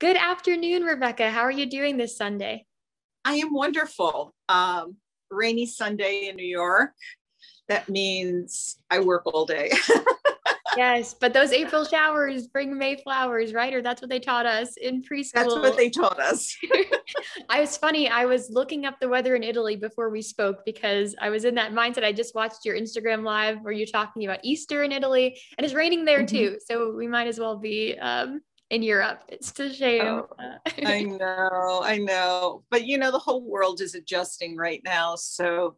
Good afternoon, Rebecca. How are you doing this Sunday? I am wonderful. Um, rainy Sunday in New York. That means I work all day. yes, but those April showers bring May flowers, right? Or that's what they taught us in preschool. That's what they taught us. I was funny. I was looking up the weather in Italy before we spoke because I was in that mindset. I just watched your Instagram live where you're talking about Easter in Italy, and it's raining there mm-hmm. too. So we might as well be um, in Europe. It's a shame. Oh, I know, I know. But you know, the whole world is adjusting right now. So,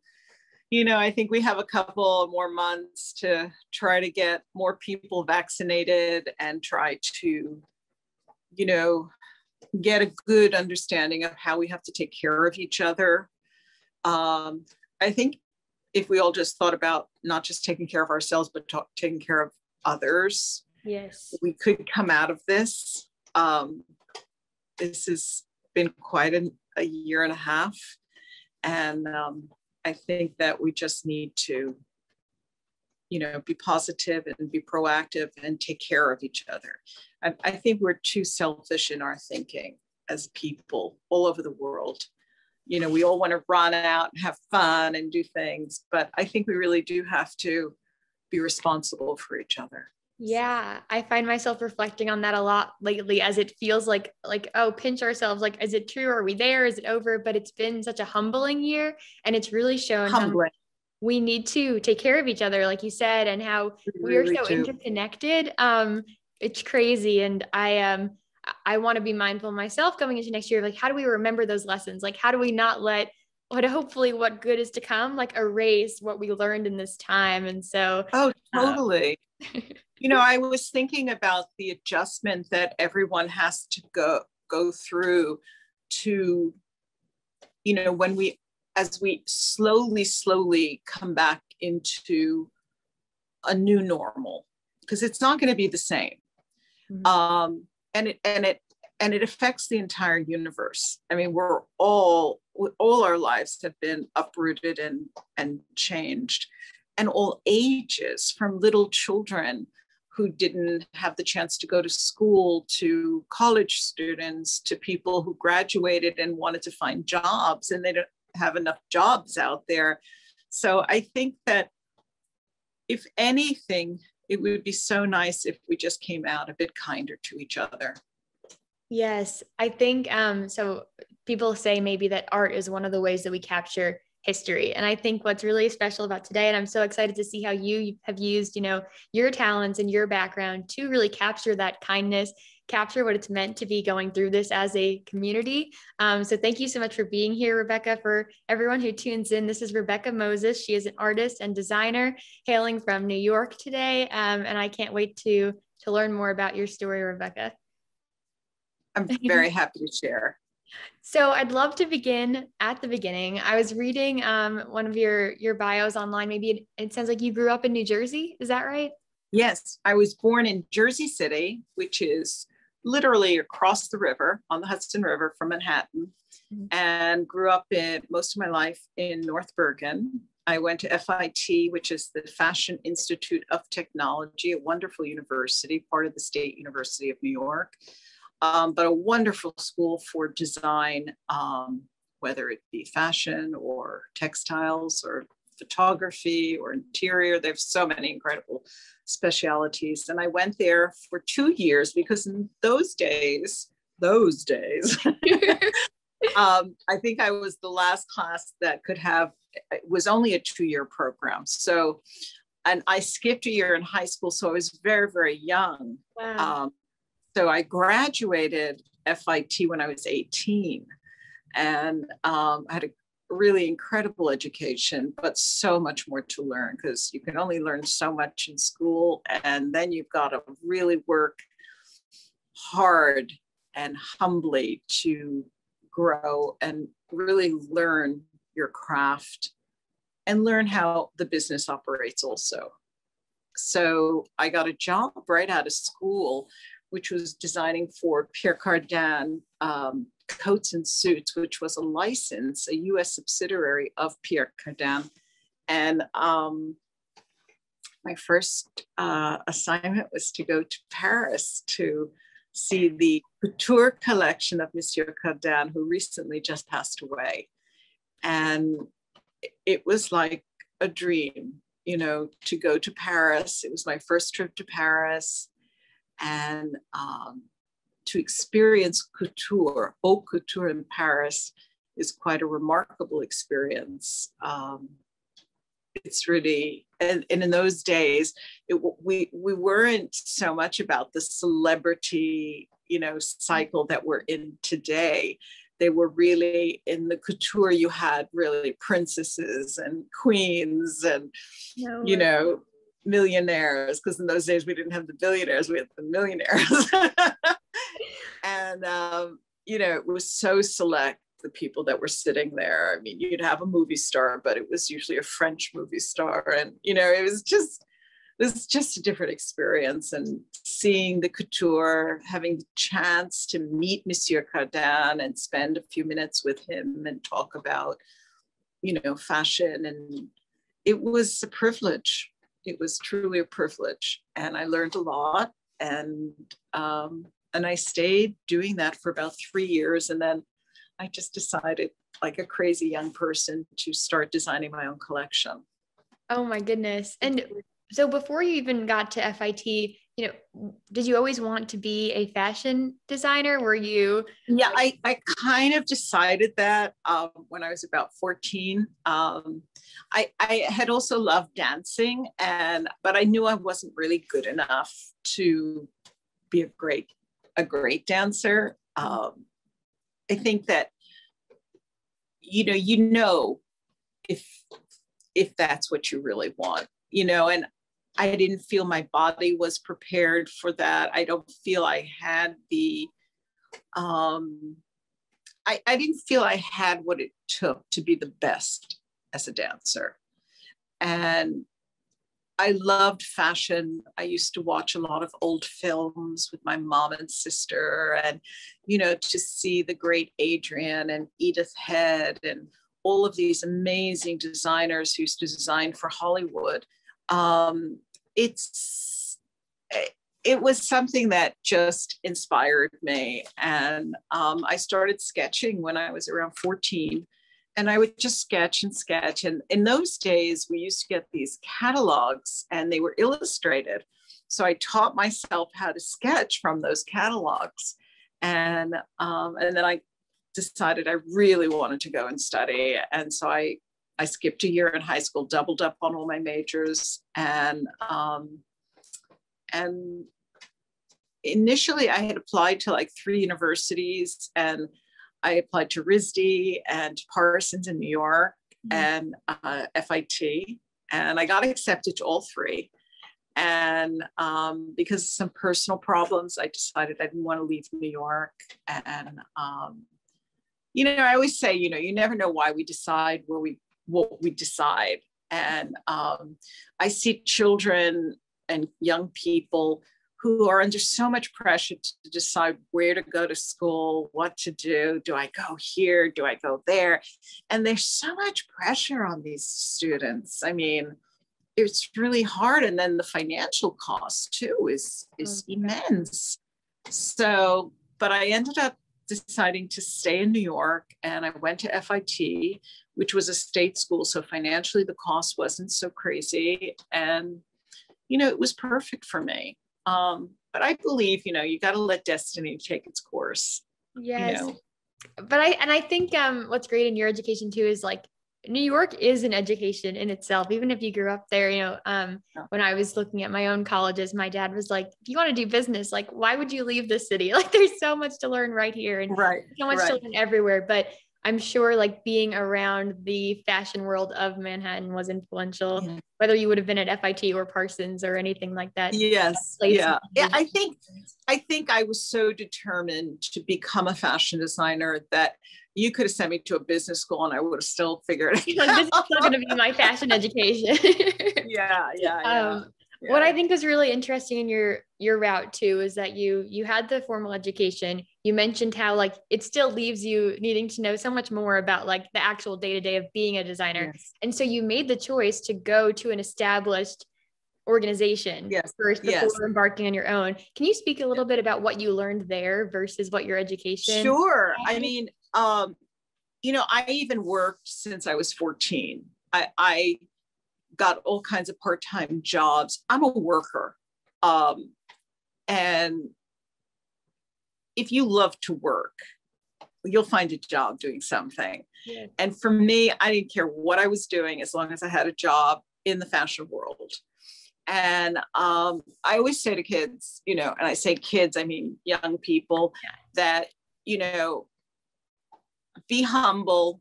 you know, I think we have a couple more months to try to get more people vaccinated and try to, you know, get a good understanding of how we have to take care of each other. Um, I think if we all just thought about not just taking care of ourselves, but talk, taking care of others, Yes. We could come out of this. Um, this has been quite an, a year and a half. And um, I think that we just need to, you know, be positive and be proactive and take care of each other. I, I think we're too selfish in our thinking as people all over the world. You know, we all want to run out and have fun and do things, but I think we really do have to be responsible for each other. Yeah, I find myself reflecting on that a lot lately as it feels like like oh pinch ourselves like is it true? Are we there? Is it over? But it's been such a humbling year and it's really shown humbling. we need to take care of each other like you said and how we, are so do. interconnected. Um it's crazy and I um I want to be mindful myself going into next year like how do we remember those lessons? Like how do we not let what hopefully what good is to come like erase what we learned in this time? And so oh totally. um, you know i was thinking about the adjustment that everyone has to go go through to you know when we as we slowly slowly come back into a new normal because it's not going to be the same. Mm-hmm. um and it and it and it affects the entire universe. I mean we're all all our lives have been uprooted and and changed and all ages from little children who didn't have the chance to go to school to college students to people who graduated and wanted to find jobs and they don't have enough jobs out there. So i think that if anything it would be so nice if we just came out a bit kinder to each other. Yes i think um so people say maybe that art is one of the ways that we capture history. And I think what's really special about today, and I'm so excited to see how you have used, you know, your talents and your background to really capture that kindness, capture what it's meant to be going through this as a community. Um, so thank you so much for being here, Rebecca. For everyone who tunes in, this is Rebecca Moses. She is an artist and designer hailing from New York today. Um, and I can't wait to to learn more about your story, Rebecca. I'm very happy to share. So I'd love to begin at the beginning. I was reading um, one of your your bios online. Maybe it, it sounds like you grew up in New Jersey. Is that right? Yes, I was born in Jersey City, which is literally across the river on the Hudson River from Manhattan, mm-hmm. and grew up in most of my life in North Bergen. I went to FIT, which is the Fashion Institute of Technology, a wonderful university, part of the State University of New York um, but a wonderful school for design, um, whether it be fashion or textiles or photography or interior. They have so many incredible specialities. And I went there for two years because in those days, those days, um, I think I was the last class that could have, it was only a two year program. So, and I skipped a year in high school. So I was very, very young. Wow. Um, so I graduated FIT when I was 18 and um, had a really incredible education, but so much more to learn because you can only learn so much in school. And then you've got to really work hard and humbly to grow and really learn your craft and learn how the business operates also. So I got a job right out of school which was designing for Pierre Cardin um, coats and suits, which was a license, a US subsidiary of Pierre Cardin. And um, my first uh, assignment was to go to Paris to see the couture collection of Monsieur Cardin, who recently just passed away. And it was like a dream, you know, to go to Paris. It was my first trip to Paris. And um, to experience couture, haute couture in Paris is quite a remarkable experience. Um, it's really and, and in those days it, we we weren't so much about the celebrity you know cycle that we're in today they were really in the couture you had really princesses and queens and no you know millionaires because in those days we didn't have the billionaires we had the millionaires and um, you know it was so select the people that were sitting there. I mean, you'd have a movie star, but it was usually a French movie star. And, you know, it was just, it was just a different experience. And seeing the couture, having the chance to meet Monsieur Cardin and spend a few minutes with him and talk about, you know, fashion. And it was a privilege. It was truly a privilege. And I learned a lot. And, um, and I stayed doing that for about three years. And then I just decided, like a crazy young person, to start designing my own collection. Oh my goodness. And so before you even got to FIT, you know, did you always want to be a fashion designer? Were you? Yeah, I, I kind of decided that um, when I was about 14. Um, I, I had also loved dancing and, but I knew I wasn't really good enough to be a great, a great dancer. Um, I think that you know you know if if that's what you really want you know and I didn't feel my body was prepared for that. I don't feel I had the um I, I didn't feel I had what it took to be the best as a dancer. And I loved fashion. I used to watch a lot of old films with my mom and sister, and you know, to see the great Adrian and Edith Head and all of these amazing designers who used to design for Hollywood. Um, it's it was something that just inspired me, and um, I started sketching when I was around 14 and I would just sketch and sketch. And in those days, we used to get these catalogs and they were illustrated. So I taught myself how to sketch from those catalogs. And, um, and then I decided I really wanted to go and study. And so I, I skipped a year in high school, doubled up on all my majors. And, um, and initially I had applied to like three universities and I applied to RISD and Parsons in New York mm-hmm. and uh, FIT, and I got accepted to all three. And um, because of some personal problems, I decided I didn't want to leave New York. And um, you know, I always say, you know, you never know why we decide where we what we decide. And um, I see children and young people who are under so much pressure to decide where to go to school, what to do. Do I go here? Do I go there? And there's so much pressure on these students. I mean, it's really hard. And then the financial cost too is, is mm-hmm. immense. So, but I ended up deciding to stay in New York and I went to FIT, which was a state school. So financially, the cost wasn't so crazy. And, you know, it was perfect for me. Um, but I believe, you know, you got to let destiny take its course. Yes. You know? But I, and I think um, what's great in your education too is like New York is an education in itself, even if you grew up there. You know, um, when I was looking at my own colleges, my dad was like, "If you want to do business, like, why would you leave the city? Like, there's so much to learn right here, and right, so much right. to learn everywhere." But I'm sure like being around the fashion world of Manhattan was influential, yeah. whether you would have been at FIT or Parsons or anything like that. Yes. Yeah. yeah. I think I think I was so determined to become a fashion designer that you could have sent me to a business school and I would have still figured it out. this is still going to be my fashion education. yeah, yeah, yeah. Um, yeah. What I think was really interesting in your your route too is that you you had the formal education. You mentioned how like it still leaves you needing to know so much more about like the actual day to day of being a designer. Yes. And so you made the choice to go to an established organization yes. first before yes. embarking on your own. Can you speak a little bit about what you learned there versus what your education? Sure. I mean, um, you know, I even worked since I was 14. I, I got all kinds of part-time jobs. I'm a worker. Um, and if you love to work, you'll find a job doing something. Yeah. And for me, I didn't care what I was doing as long as I had a job in the fashion world. And um, I always say to kids, you know, and I say kids, I mean young people, yeah. that, you know, be humble,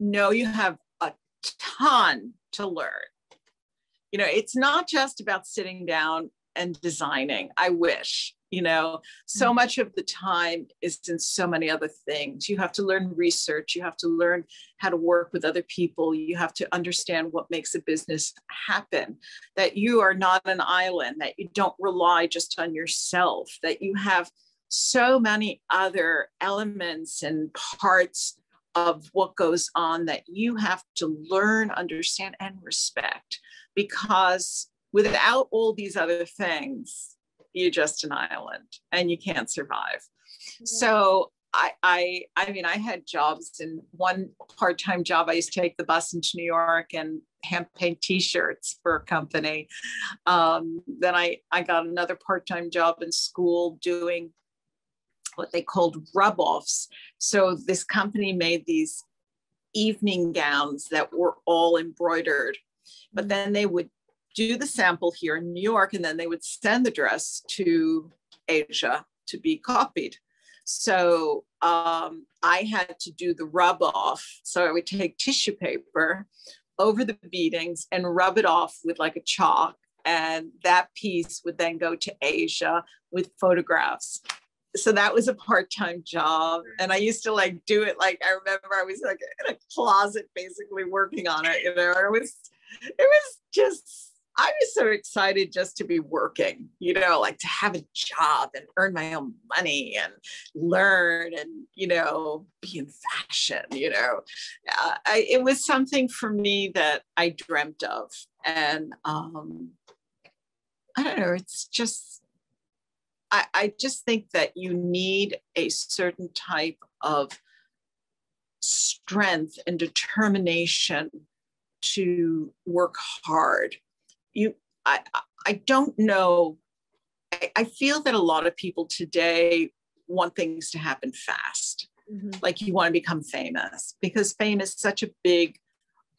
know you have a ton to learn. You know, it's not just about sitting down and designing. I wish, you know, so mm-hmm. much of the time is in so many other things. You have to learn research, you have to learn how to work with other people, you have to understand what makes a business happen, that you are not an island, that you don't rely just on yourself, that you have so many other elements and parts of what goes on that you have to learn, understand, and respect. Because without all these other things, you're just an island and you can't survive. Yeah. So I, I, I mean, I had jobs in one part-time job. I used to take the bus into New York and hand paint T-shirts for a company. Um, then I, I got another part-time job in school doing what they called rub offs. So this company made these evening gowns that were all embroidered, but then they would do the sample here in New York and then they would send the dress to Asia to be copied. So um, I had to do the rub off. So I would take tissue paper over the beadings and rub it off with like a chalk. And that piece would then go to Asia with photographs so that was a part-time job and i used to like do it like i remember i was like in a closet basically working on it you know it was it was just i was so excited just to be working you know like to have a job and earn my own money and learn and you know be in fashion you know. Uh, I, it was something for me that i dreamt of and um i don't know it's just I, I just think that you need a certain type of strength and determination to work hard. You, I, I don't know. I, I feel that a lot of people today want things to happen fast. Mm-hmm. Like you want to become famous because fame is such a big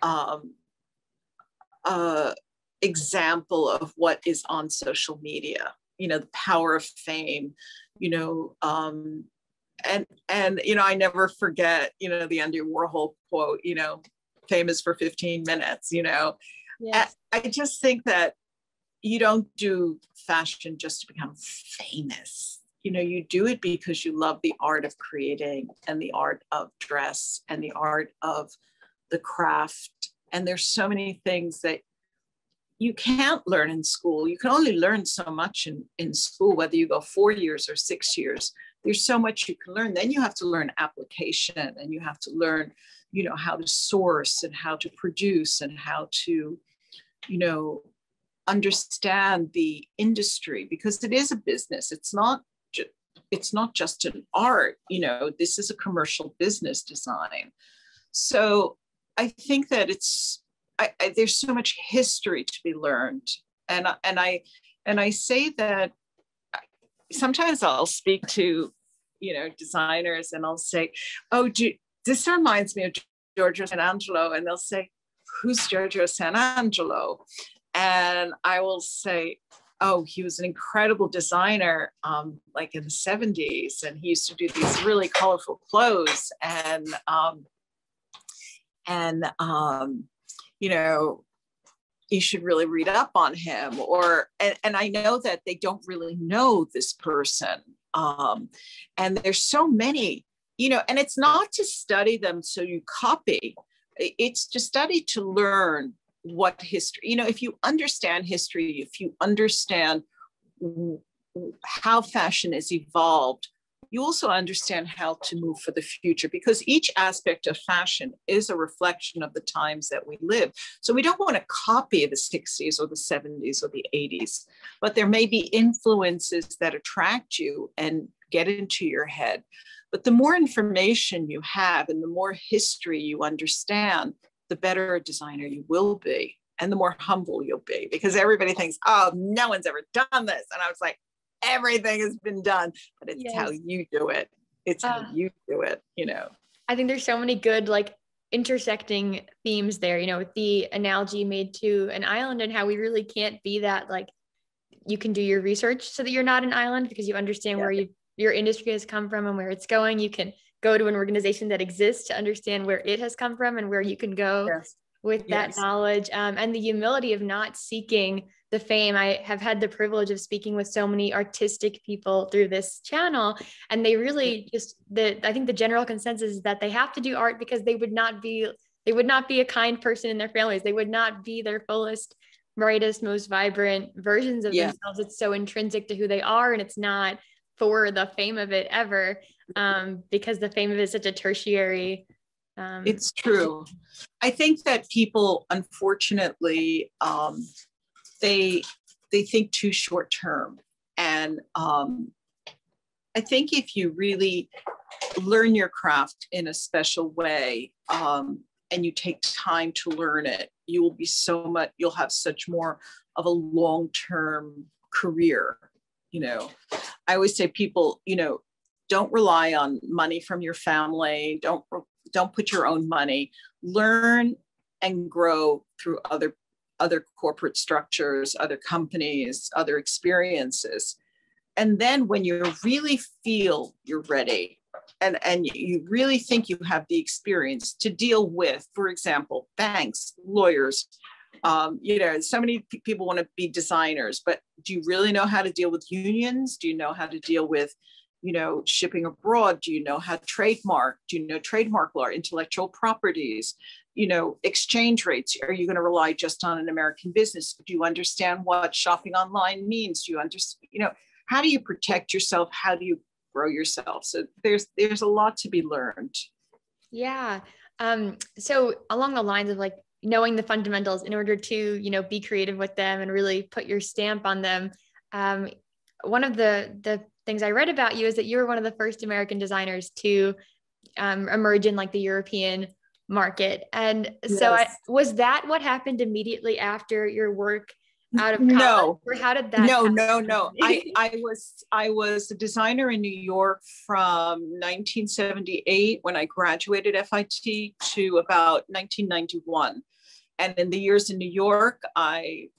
um, uh, example of what is on social media you know the power of fame you know um and and you know i never forget you know the andy warhol quote you know famous for 15 minutes you know? Yes. I, I just think that you don't do fashion just to become famous. You know you do it because you love the art of creating and the art of dress and the art of the craft. And there's so many things that you can't learn in school. You can only learn so much in, in school, whether you go four years or six years. There's so much you can learn. Then you have to learn application and you have to learn, you know, how to source and how to produce and how to, you know, understand the industry because it is a business. It's not it's not just an art, you know, this is a commercial business design. So I think that it's I, I, there's so much history to be learned, and and I and I say that sometimes I'll speak to you know designers and I'll say, oh, do, this reminds me of Giorgio Santangelo, and they'll say, who's Giorgio Santangelo? And I will say, oh, he was an incredible designer, um, like in the 70s, and he used to do these really colorful clothes and um, and um, you know, you should really read up on him or and, and i know that they don't really know this person um, and there's so many you know and it's not to study them so you copy. It's to study to learn what history you know if you understand history if you understand how fashion has evolved you also understand how to move for the future because each aspect of fashion is a reflection of the times that we live. So we don't want to copy the 60s or the 70s or the 80s, but there may be influences that attract you and get into your head. But the more information you have and the more history you understand, the better a designer you will be and the more humble you'll be because everybody thinks, oh, no one's ever done this. And I was like, everything has been done, but it's yes. how you do it. It's uh, how you do it, you know. I think there's so many good like intersecting themes there, you know, with the analogy made to an island and how we really can't be that like you can do your research so that you're not an island because you understand yeah. where you your industry has come from and where it's going. You can go to an organization that exists to understand where it has come from and where you can go yes. With that yes. knowledge um, and the humility of not seeking the fame. I have had the privilege of speaking with so many artistic people through this channel, and they really just the I think the general consensus is that they have to do art because they would not be they would not be a kind person in their families. They would not be their fullest, brightest, most vibrant versions of yeah. themselves. It's so intrinsic to who they are, and it's not for the fame of it ever, um, because the fame of it is such a tertiary. Um, it's true. I think that people, unfortunately, um, they they think too short term and um, i think if you really learn your craft in a special way um, and you take time to learn it you will be so much you'll have such more of a long term career you know i always say people you know don't rely on money from your family don't don't put your own money learn and grow through other other corporate structures, other companies, other experiences. And then when you really feel you're ready and, and you really think you have the experience to deal with, for example, banks, lawyers, um, you know, so many people want to be designers, but do you really know how to deal with unions? Do you know how to deal with, you know, shipping abroad? Do you know how trademark? Do you know trademark law, intellectual properties? you know exchange rates are you going to rely just on an american business do you understand what shopping online means do you understand you know how do you protect yourself how do you grow yourself so there's there's a lot to be learned yeah um so along the lines of like knowing the fundamentals in order to you know be creative with them and really put your stamp on them um one of the the things i read about you is that you were one of the first american designers to um, emerge in like the european market. And yes. so I, was that what happened immediately after your work out of college? No. Or how did that No, happen? no, no. I, I was I was a designer in New York from 1978 when I graduated FIT to about 1991. And in the years in New York, I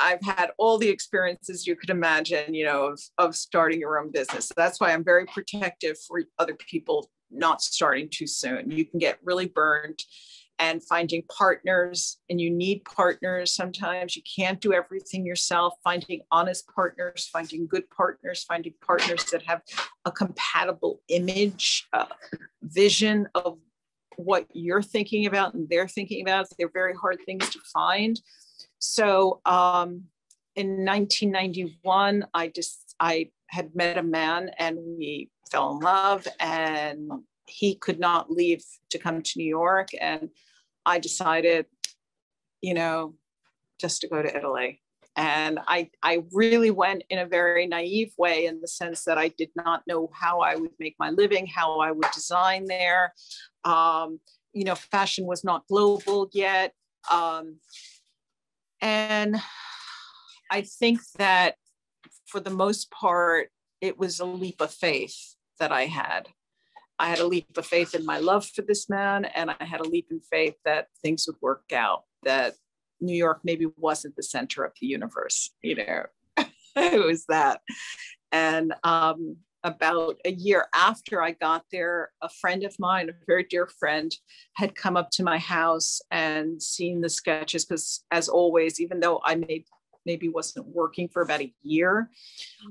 I've had all the experiences you could imagine, you know, of, of starting your own business. So that's why I'm very protective for other people not starting too soon. You can get really burned and finding partners, and you need partners sometimes. You can't do everything yourself. Finding honest partners, finding good partners, finding partners that have a compatible image, uh, vision of what you're thinking about and they're thinking about. They're very hard things to find. So um, in 1991, I just I had met a man and we fell in love and he could not leave to come to New York. And I decided, you know, just to go to Italy. And I, I really went in a very naive way in the sense that I did not know how I would make my living, how I would design there. Um, you know, fashion was not global yet. Um, and I think that for the most part, it was a leap of faith that I had. I had a leap of faith in my love for this man, and I had a leap in faith that things would work out, that New York maybe wasn't the center of the universe, you know, it was that. And um, about a year after I got there, a friend of mine, a very dear friend, had come up to my house and seen the sketches because, as always, even though I made maybe wasn't working for about a year,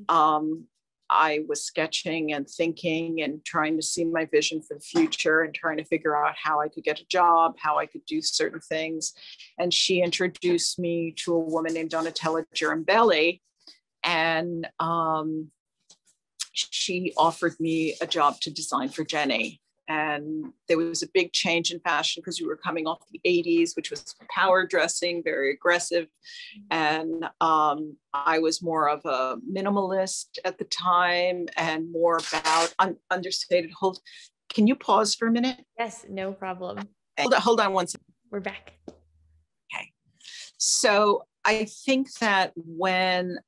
um, I was sketching and thinking and trying to see my vision for the future and trying to figure out how I could get a job, how I could do certain things. And she introduced me to a woman named Donatella Girombelli. And um, she offered me a job to design for Genny. And there was a big change in fashion because we were coming off the 80s, which was power dressing, very aggressive. And um, I was more of a minimalist at the time and more about un- understated. Hold, can you pause for a minute? Yes, no problem. Hold on, hold on one second. We're back. Okay. So I think that when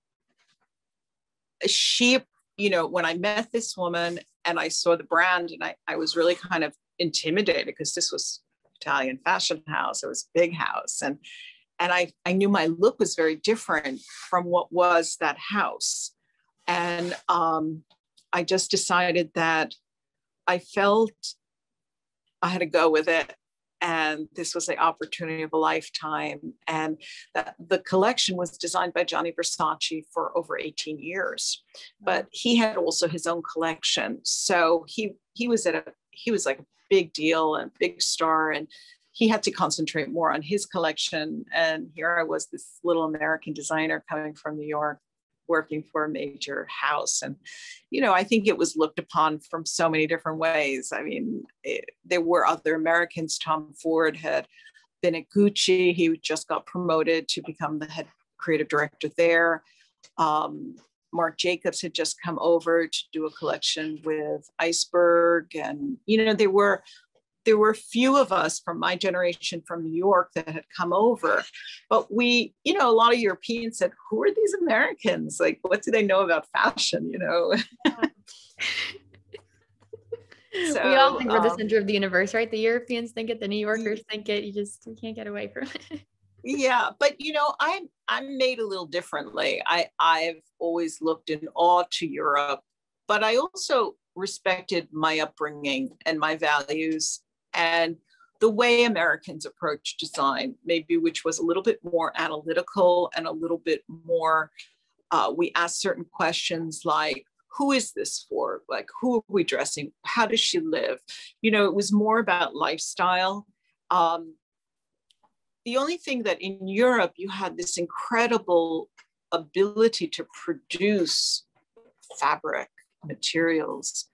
she, you know, when I met this woman and I saw the brand and I, I was really kind of intimidated because this was Italian fashion house. It was big house. And and I, I knew my look was very different from what was that house. And um, I just decided that I felt I had to go with it and this was the opportunity of a lifetime. And that the collection was designed by Gianni Versace for over 18 years, but he had also his own collection. So he he was at a he was like a big deal and big star, and he had to concentrate more on his collection. And here I was, this little American designer coming from New York, working for a major house. And, you know, I think it was looked upon from so many different ways. I mean, it, there were other Americans. Tom Ford had been at Gucci. He just got promoted to become the head creative director there. Um, Marc Jacobs had just come over to do a collection with Iceberg. And, you know, there were there were a few of us from my generation from New York that had come over, but we, you know, a lot of Europeans said, "Who are these Americans? Like, what do they know about fashion?" You know. so, we all think we're the um, center of the universe, right? The Europeans think it, the New Yorkers think it. You just you can't get away from it. yeah, but you know, I'm I'm made a little differently. I I've always looked in awe to Europe, but I also respected my upbringing and my values and the way Americans approach design, maybe which was a little bit more analytical and a little bit more, uh, we asked certain questions like, who is this for? Like, who are we dressing? How does she live? You know, it was more about lifestyle. Um, the only thing that in Europe, you had this incredible ability to produce fabric materials.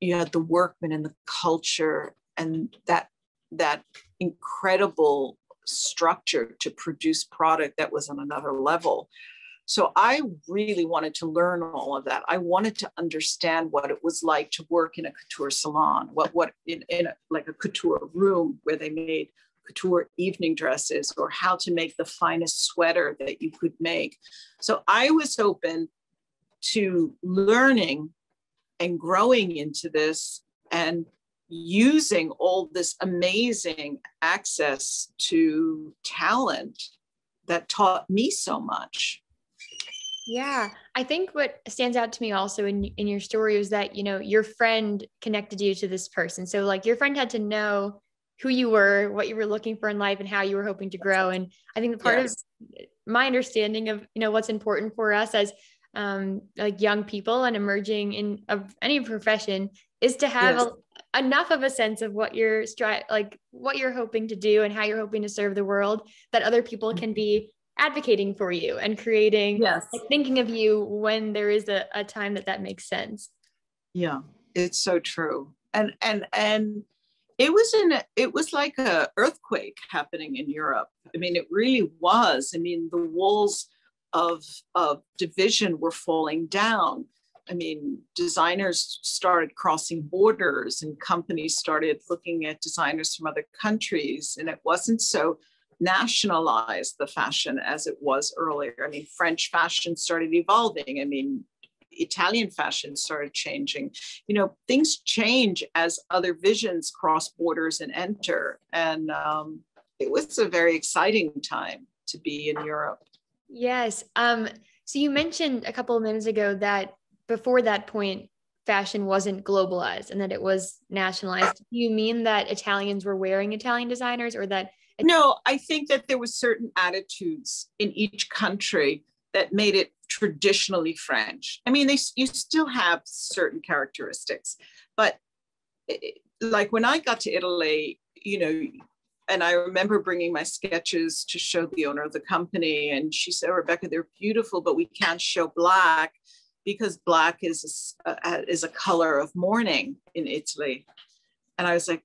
You had the workmen and the culture and that that incredible structure to produce product that was on another level. So i really wanted to learn all of that. I wanted to understand what it was like to work in a couture salon what what in, in a, like a couture room where they made couture evening dresses or how to make the finest sweater that you could make. So i was open to learning and growing into this and using all this amazing access to talent that taught me so much. Yeah, I think what stands out to me also in in your story is that you know your friend connected you to this person. So like your friend had to know who you were, what you were looking for in life, and how you were hoping to grow. And I think part yes. of my understanding of you know what's important for us as um, like young people and emerging in of any profession is to have yes. a, enough of a sense of what you're stri- like what you're hoping to do and how you're hoping to serve the world that other people can be advocating for you and creating yes. like thinking of you when there is a, a time that that makes sense. Yeah it's so true. And and and it was in a, it was like a earthquake happening in europe. I mean it really was. I mean the walls of, of division were falling down. I mean, designers started crossing borders and companies started looking at designers from other countries. And it wasn't so nationalized, the fashion, as it was earlier. I mean, French fashion started evolving. I mean, Italian fashion started changing. You know, things change as other visions cross borders and enter. And um, it was a very exciting time to be in Europe. Yes. Um, so you mentioned a couple of minutes ago that before that point, fashion wasn't globalized and that it was nationalized. Do you mean that Italians were wearing Italian designers or that? No, I think that there was certain attitudes in each country that made it traditionally French. I mean, they you still have certain characteristics, but it, like when I got to Italy, you know, and I remember bringing my sketches to show the owner of the company, and she said, oh, "Rebecca, they're beautiful, but we can't show black because black is a, is a color of mourning in Italy. And I was like,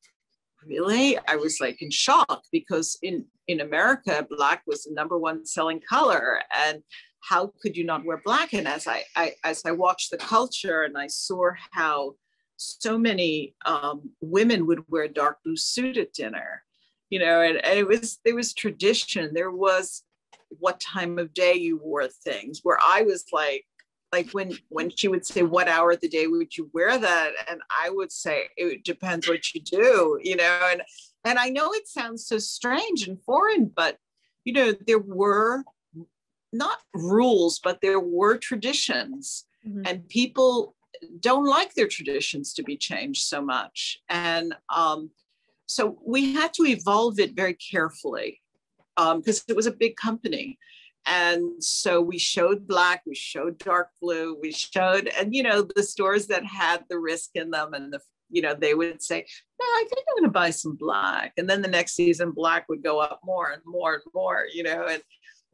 really? I was like in shock because in, in America, black was the number one selling color. And how could you not wear black? And as I, I as I watched the culture and I saw how so many um, women would wear dark blue suit at dinner, you know, and, and it was there was tradition. There was what time of day you wore things where I was like, like when when she would say what hour of the day would you wear that? And i would say it depends what you do you know and and i know it sounds so strange and foreign but you know there were not rules but there were traditions. Mm-hmm. and people don't like their traditions to be changed so much. And um, so we had to evolve it very carefully because um, it was a big company and so we showed black we showed dark blue we showed and you know the stores that had the risk in them and the you know they would say no i think i'm going to buy some black. And then the next season black would go up more and more and more you know and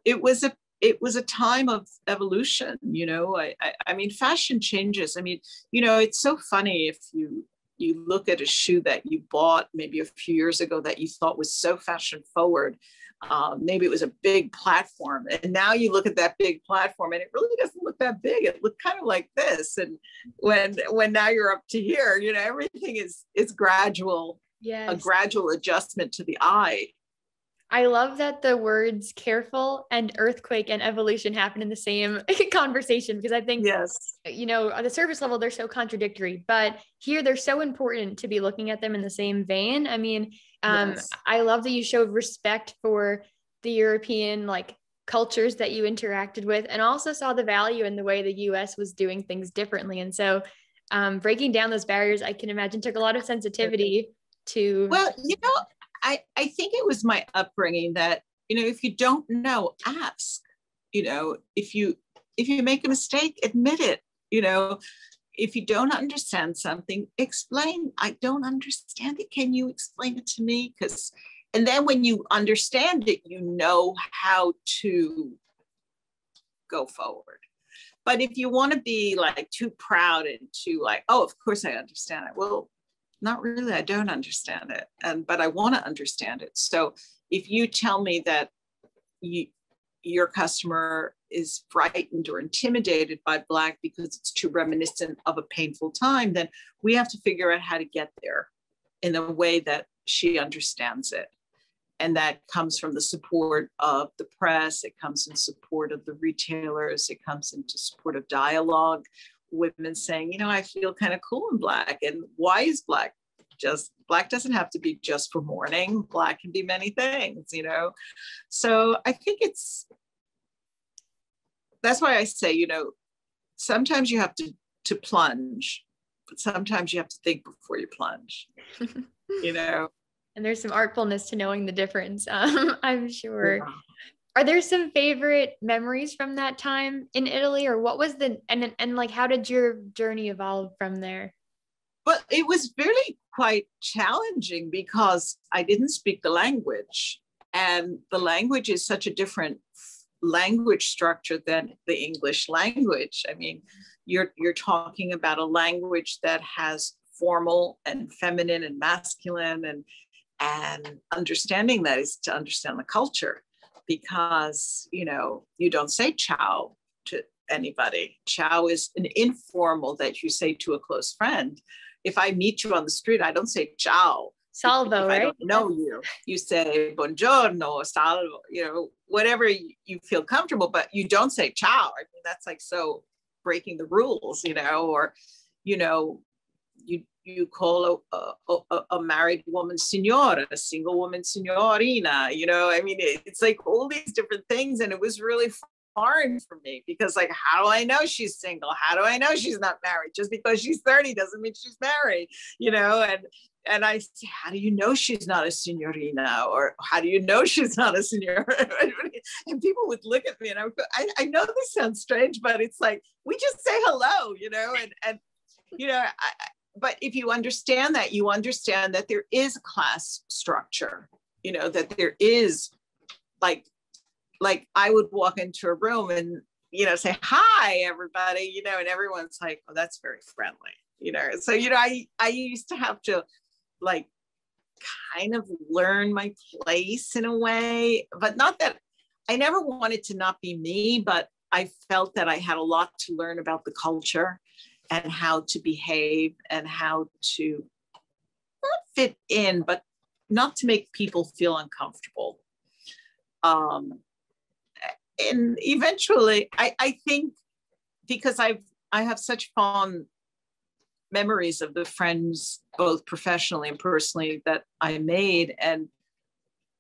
it was a it was a time of evolution you know? I, I, I mean fashion changes. I mean you know it's so funny if you you look at a shoe that you bought maybe a few years ago that you thought was so fashion forward um, maybe it was a big platform. And now you look at that big platform and it really doesn't look that big. It looked kind of like this. And when when now you're up to here you know everything is is gradual yes. a gradual adjustment to the eye I love that the words careful and earthquake and evolution happen in the same conversation because I think, yes, you know, on the surface level, they're so contradictory, but here they're so important to be looking at them in the same vein. I mean, um, yes. I love that you showed respect for the European like cultures that you interacted with and also saw the value in the way the US was doing things differently. And so um, breaking down those barriers, I can imagine took a lot of sensitivity to. Well, you know, I, I think it was my upbringing that, you know, if you don't know, ask, you know, if you, if you make a mistake, admit it, you know, if you don't understand something, explain. I don't understand it. Can you explain it to me? Because, and then when you understand it, you know how to go forward. But if you want to be like too proud and too like, oh, of course I understand it. Well, not really. I don't understand it, and but I want to understand it. So if you tell me that you your customer is frightened or intimidated by Black because it's too reminiscent of a painful time, then we have to figure out how to get there in a way that she understands it. And that comes from the support of the press, it comes in support of the retailers, it comes into support of dialogue. Women saying, you know, I feel kind of cool in Black. And why is Black just black doesn't have to be just for mourning black can be many things you know so i think it's that's why I say, you know, sometimes you have to to plunge, but sometimes you have to think before you plunge. you know. And there's some artfulness to knowing the difference. Um, I'm sure. Yeah. Are there some favorite memories from that time in Italy, or what was the and and like how did your journey evolve from there? Well, it was really quite challenging because I didn't speak the language, and the language is such a different language structure than the English language. I mean, you're you're talking about a language that has formal and feminine and masculine and and understanding that is to understand the culture because you know you don't say ciao to anybody ciao is an informal that you say to a close friend if i meet you on the street i don't say ciao salve if right? i don't know you you say buongiorno or salve you know whatever you feel comfortable, but you don't say ciao. I mean, that's like so breaking the rules, you know, or, you know, you you call a, a, a married woman signora, a single woman signorina, you know, I mean, it, it's like all these different things. And it was really foreign for me because like, how do I know she's single? How do I know she's not married? Just because she's 30 doesn't mean she's married, you know? And, and I say, how do you know she's not a signorina? Or how do you know she's not a signorina? and people would look at me and I would go, I, I know this sounds strange, but it's like, we just say hello, you know, and, and you know, I, but if you understand that, you understand that there is class structure, you know, that there is like, like I would walk into a room and you know, say hi, everybody, you know, and everyone's like, oh, that's very friendly, you know. So, you know, I I used to have to like kind of learn my place in a way, but not that I never wanted to not be me, but I felt that I had a lot to learn about the culture and how to behave and how to not fit in, but not to make people feel uncomfortable. Um, and eventually, I, I think because I've I have such fond memories of the friends, both professionally and personally, that I made, and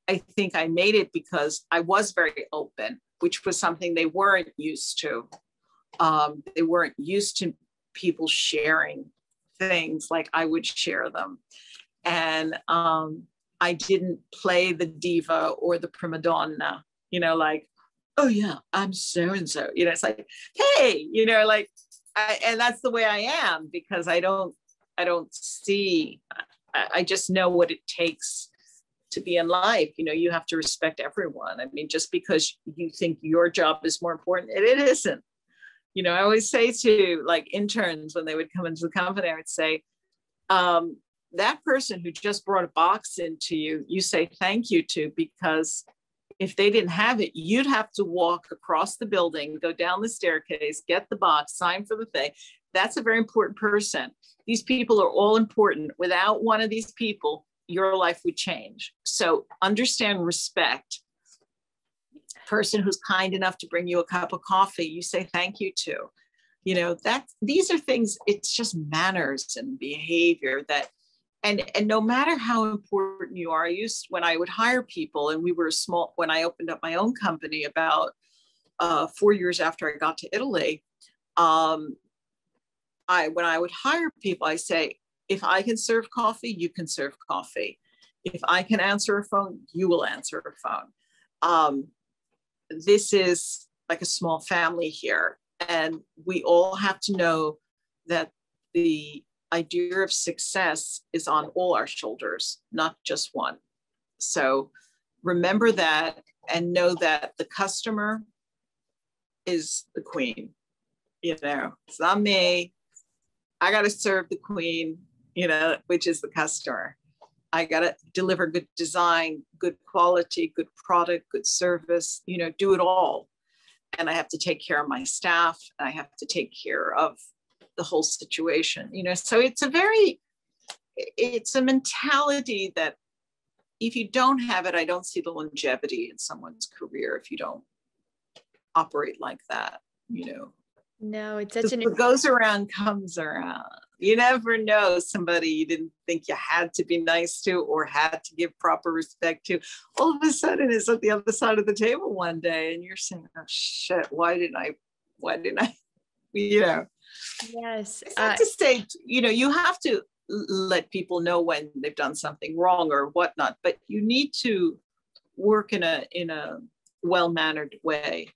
I think I made it because I was very open, which was something they weren't used to. Um, they weren't used to people sharing things like I would share them. And um, I didn't play the diva or the prima donna, you know, like, oh yeah, I'm so and so. You know, it's like, hey, you know, like, I, and that's the way I am because I don't, I don't see, I, I just know what it takes to be in life. You know, you have to respect everyone. I mean, just because you think your job is more important, it, it isn't. You know, I always say to like interns when they would come into the company, I would say, um, that person who just brought a box into you, you say thank you to because if they didn't have it, you'd have to walk across the building, go down the staircase, get the box, sign for the thing. That's a very important person. These people are all important. Without one of these people, your life would change. So understand respect. Person who's kind enough to bring you a cup of coffee, you say thank you to. You know, that these are things, it's just manners and behavior that and and no matter how important you are i used when i would hire people and we were small when i opened up my own company about uh, four years after i got to italy um, i when i would hire people i say if i can serve coffee you can serve coffee if i can answer a phone you will answer a phone um, this is like a small family here and we all have to know that the idea of success is on all our shoulders, not just one. So remember that and know that the customer is the queen. You know, it's not me. I got to serve the queen, you know, which is the customer. I got to deliver good design, good quality, good product, good service, you know, do it all. And I have to take care of my staff. I have to take care of the whole situation you know so it's a very it's a mentality that if you don't have it i don't see the longevity in someone's career if you don't operate like that you know no it's such an what goes around comes around you never know somebody you didn't think you had to be nice to or had to give proper respect to all of a sudden is at the other side of the table one day and you're saying oh shit why didn't i why didn't i you know Yes. Uh, to say, you know, you have to let people know when they've done something wrong or whatnot, but you need to work in a in a well-mannered way.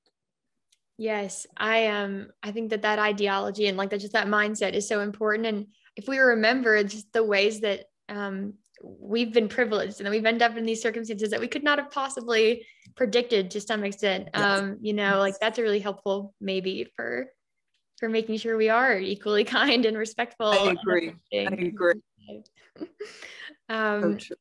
Yes, I um I think that that ideology and like that just that mindset is so important. And if we remember just the ways that um we've been privileged and that we've ended up in these circumstances that we could not have possibly predicted to some extent. Yes. Um, you know, like that's a really helpful maybe for for making sure we are equally kind and respectful. I agree. I agree. um, so,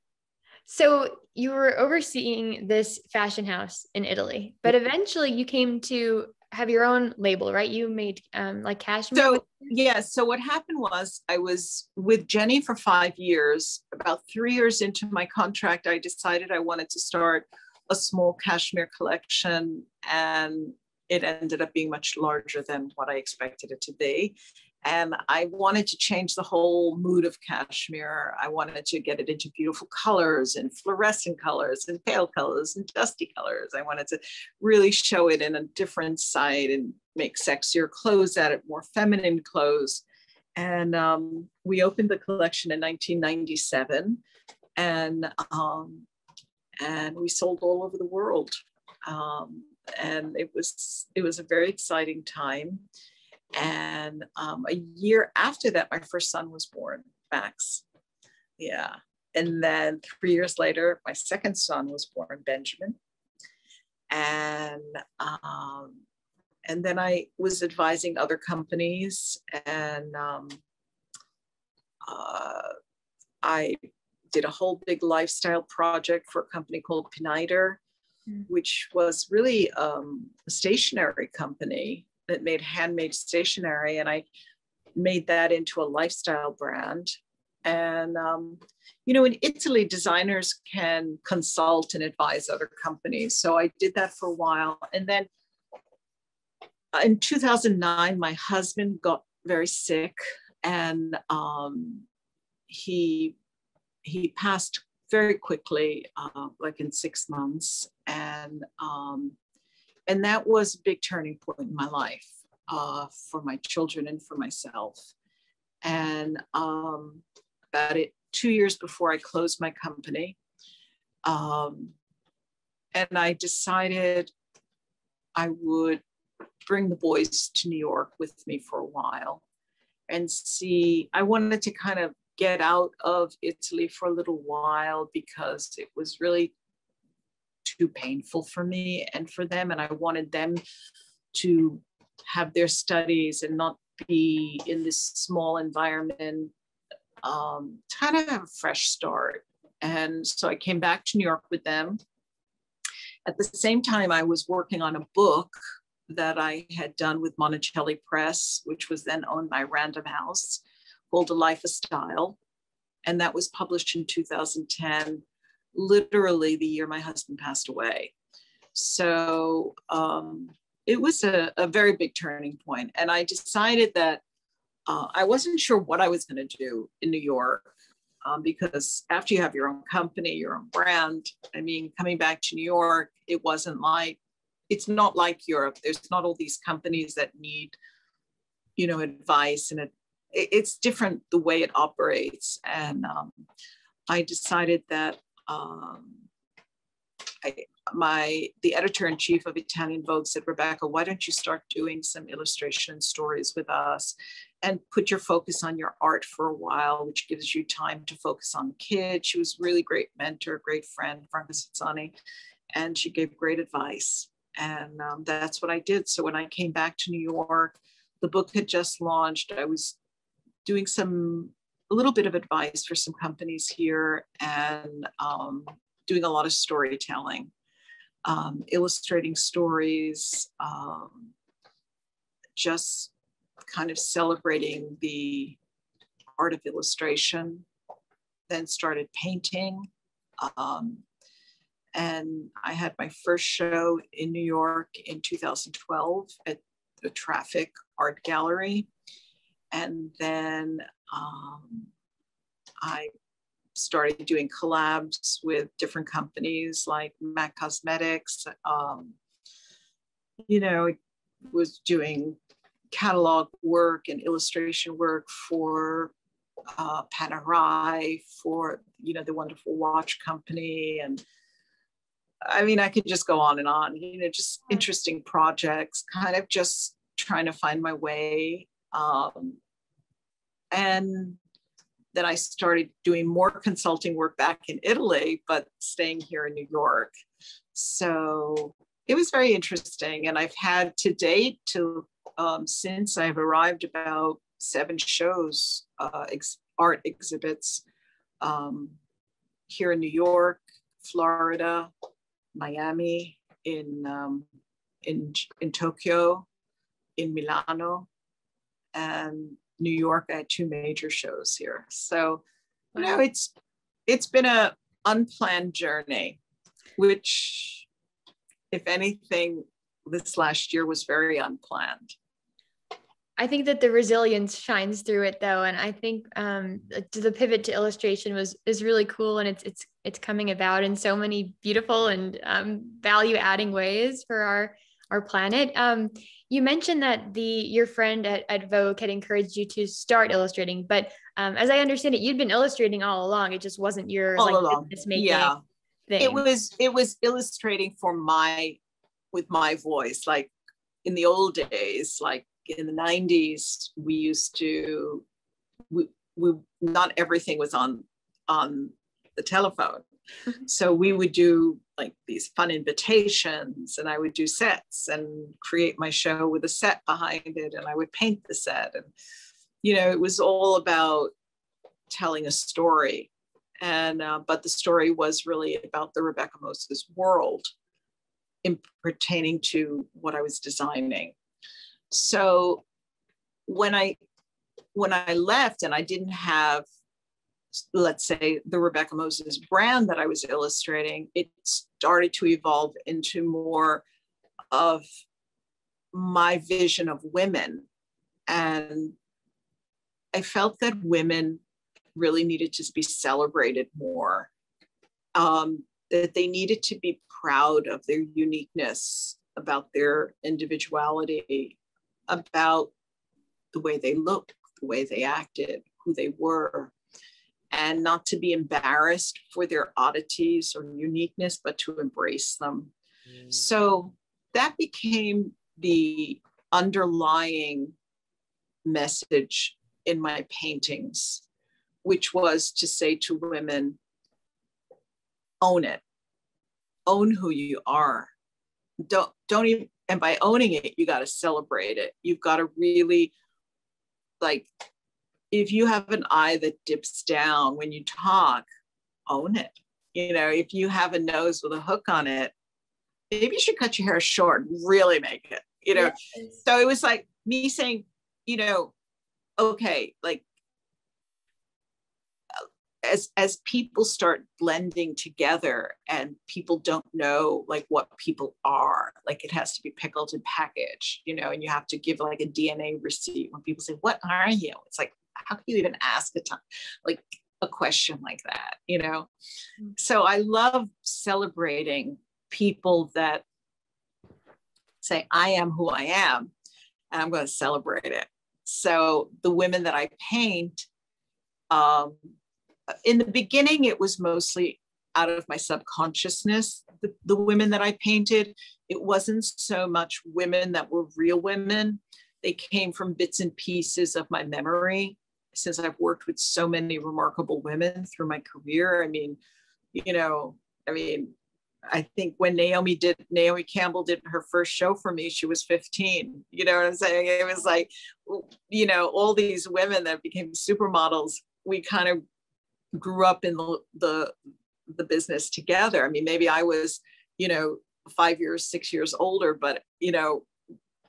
so you were overseeing this fashion house in Italy, but eventually you came to have your own label, right? You made um, like cashmere. So yeah. So what happened was I was with Genny for five years. About three years into my contract, I decided I wanted to start a small cashmere collection and it ended up being much larger than what I expected it to be. And I wanted to change the whole mood of cashmere. I wanted to get it into beautiful colors and fluorescent colors and pale colors and dusty colors. I wanted to really show it in a different side and make sexier clothes at it, more feminine clothes. And um, we opened the collection in 1997 and, um, and we sold all over the world. Um, and it was it was a very exciting time. And um, a year after that, my first son was born, Max. Yeah, and then three years later, my second son was born, Benjamin. And um, and then I was advising other companies, and um, uh, I did a whole big lifestyle project for a company called Pineider, mm. which was really um, a stationery company that made handmade stationery, and I made that into a lifestyle brand. And um, you know, in Italy, designers can consult and advise other companies. So I did that for a while, and then in 2009, my husband got very sick and um, he he passed very quickly, uh, like in six months, and um, and that was a big turning point in my life uh, for my children and for myself. And um, about it two years before I closed my company, um, and I decided I would bring the boys to New York with me for a while and see. I wanted to kind of get out of Italy for a little while because it was really too painful for me and for them. And I wanted them to have their studies and not be in this small environment, um, kind of have a fresh start. And so I came back to New York with them. At the same time, I was working on a book that I had done with Monacelli Press, which was then owned by Random House, called A Life of Style. And that was published in 2010, literally the year my husband passed away. So um, it was a, a, very big turning point. And I decided that uh, I wasn't sure what I was going to do in New York. Um, because after you have your own company, your own brand, I mean, coming back to New York, it wasn't like it's not like Europe. There's not all these companies that need, you know, advice and it, it's different the way it operates. And um, I decided that um, I, my the editor in chief of Italian Vogue said, Rebecca, why don't you start doing some illustration stories with us and put your focus on your art for a while, which gives you time to focus on the kids. She was really great mentor, great friend, Franca Sozzani, and she gave great advice. And um, that's what I did. So when I came back to New York, the book had just launched. I was doing some, a little bit of advice for some companies here and um, doing a lot of storytelling, um, illustrating stories, um, just kind of celebrating the art of illustration. Then started painting. Um, and I had my first show in New York in 2012 at the Traffic Art Gallery. And then um, I started doing collabs with different companies like MAC Cosmetics. Um, you know, was doing catalog work and illustration work for uh, Panerai, for you know the wonderful watch company, and I mean, I could just go on and on, you know, just interesting projects, kind of just trying to find my way. Um, and then I started doing more consulting work back in Italy, but staying here in New York. So it was very interesting. And I've had to date to um, since I've arrived about seven shows, uh, ex- art exhibits um, here in New York, Florida, Miami, in um, in in Tokyo, in Milano, and New York. I had two major shows here. So, you know, it's it's been a unplanned journey, which, if anything, this last year was very unplanned. I think that the resilience shines through it though, and I think um, the pivot to illustration was is really cool, and it's it's it's coming about in so many beautiful and um, value adding ways for our our planet. Um, you mentioned that the your friend at, at Vogue had encouraged you to start illustrating, but um, as I understand it, you'd been illustrating all along. It just wasn't your all like along. business making yeah. thing. It was it was illustrating for my with my voice, like in the old days, like in the 90s we used to we, we not everything was on on the telephone so we would do like these fun invitations and I would do sets and create my show with a set behind it and I would paint the set and you know it was all about telling a story. And uh, but the story was really about the Rebecca Moses world in pertaining to what I was designing. So when I when I left and I didn't have let's say the Rebecca Moses brand that I was illustrating, it started to evolve into more of my vision of women. And I felt that women really needed to be celebrated more, um, that they needed to be proud of their uniqueness, about their individuality, about the way they looked, the way they acted, who they were and not to be embarrassed for their oddities or uniqueness, but to embrace them. Mm. So that became the underlying message in my paintings, which was to say to women, own it, own who you are. Don't, don't even, and by owning it, you got to celebrate it. You've got to really like if you have an eye that dips down when you talk, own it. You know, if you have a nose with a hook on it, maybe you should cut your hair short, really make it, you know. Yes. So it was like me saying, you know, okay, like uh, as as people start blending together and people don't know like what people are like it has to be pickled and packaged you know and you have to give like a dna receipt when people say what are you it's like how can you even ask a time like a question like that you know? Mm-hmm. so i love celebrating people that say i am who i am and i'm going to celebrate it. So the women that i paint um, in the beginning it was mostly out of my subconsciousness the, the women that i painted. It wasn't so much women that were real women. They came from bits and pieces of my memory since I've worked with so many remarkable women through my career. I mean, you know, I mean, I think when Naomi did Naomi Campbell did her first show for me, she was 15. You know what I'm saying? It was like, you know, all these women that became supermodels, we kind of grew up in the the, the business together. I mean, maybe I was, you know, five years, six years older, but you know,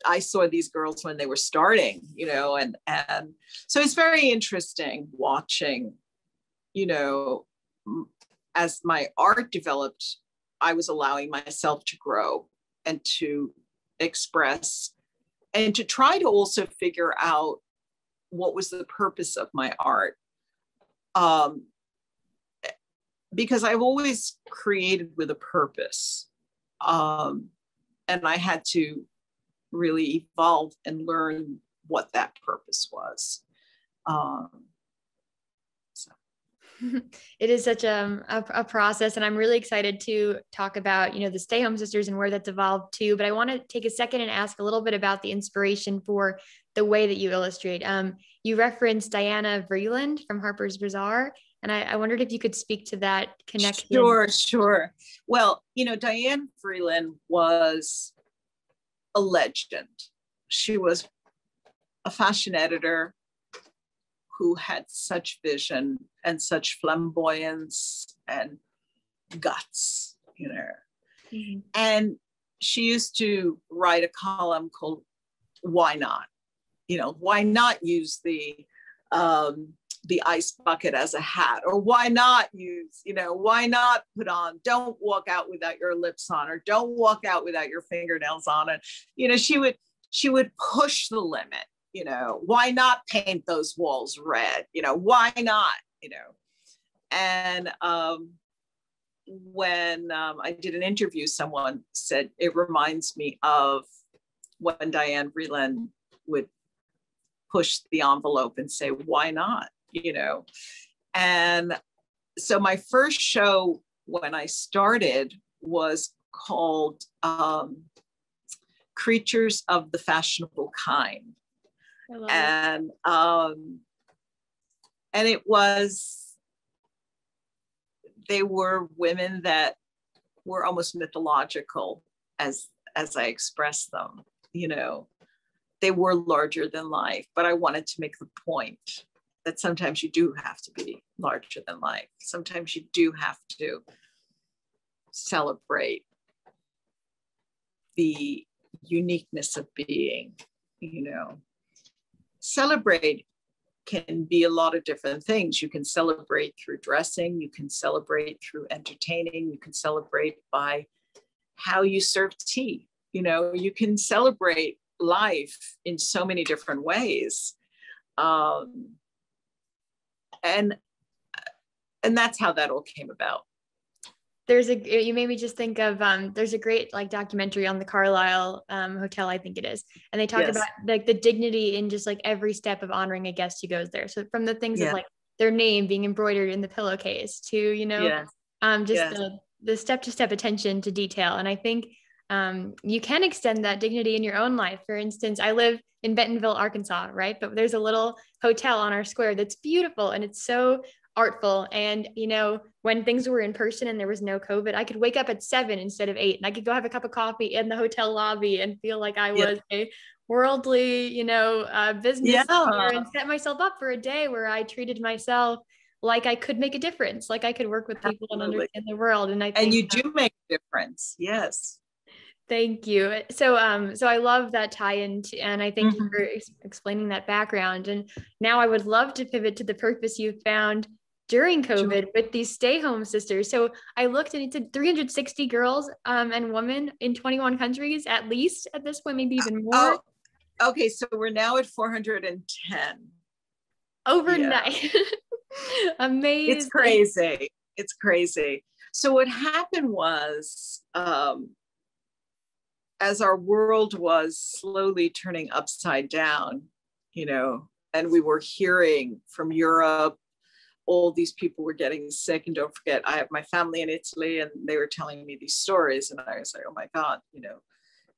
I saw these girls when they were starting, you know, and and so it's very interesting watching, you know, as my art developed, I was allowing myself to grow and to express and to try to also figure out what was the purpose of my art. Um, because I've always created with a purpose. Um, and I had to really evolve and learn what that purpose was. Um, so. it is such a, a, a, process and i'm really excited to talk about you know the stay home sisters and where that's evolved to but i want to take a second and ask a little bit about the inspiration for the way that you illustrate um, you referenced diana vreeland from harper's bazaar and I, I, wondered if you could speak to that connection. Sure, sure. Well, you know, Diane Vreeland was a legend. She was a fashion editor who had such vision and such flamboyance and guts, you know. Mm-hmm. And she used to write a column called Why Not? You know, why not use the um, the ice bucket as a hat or why not use you know why not put on don't walk out without your lips on or don't walk out without your fingernails on. And you know she would she would push the limit you know why not paint those walls red? You know why not you know? And um when um, i did an interview someone said it reminds me of when diane vreeland would push the envelope and say why not you know. And so my first show when I started was called um, Creatures of the Fashionable Kind. And um, and it was they were women that were almost mythological as as I expressed them. You know, they were larger than life, but I wanted to make the point that sometimes you do have to be larger than life. Sometimes you do have to celebrate the uniqueness of being, you know. Celebrate can be a lot of different things. You can celebrate through dressing, you can celebrate through entertaining, you can celebrate by how you serve tea. You know, you can celebrate life in so many different ways. Um, and and that's how that all came about there's a you made me just think of um there's a great like documentary on the Carlyle um, hotel I think it is and they talk yes. about like the dignity in just like every step of honoring a guest who goes there so from the things yeah. of like their name being embroidered in the pillowcase to you know yes. um just yes. the the step to step attention to detail and I think um you can extend that dignity in your own life for instance I live in Bentonville Arkansas right but there's a little hotel on our square that's beautiful and it's so artful. And, you know, when things were in person and there was no COVID, I could wake up at seven instead of eight and I could go have a cup of coffee in the hotel lobby and feel like I was yeah. a worldly, you know, uh, business yeah. and set myself up for a day where I treated myself like I could make a difference, like I could work with people Absolutely. and understand the world. And I and you do make a difference. Yes. Thank you. So, um, so I love that tie-in, to, and I thank mm-hmm. you for ex- explaining that background. And now I would love to pivot to the purpose you found during COVID sure. with these stay home sisters. So I looked and it said 360 girls um, and women in 21 countries, at least at this point, maybe even more. Oh, okay, so we're now at 410. Overnight. Yeah. Amazing. It's crazy. It's crazy. So what happened was, um, as our world was slowly turning upside down, you know, and we were hearing from Europe all these people were getting sick. And don't forget, I have my family in Italy and they were telling me these stories. And I was like, oh my God, you know.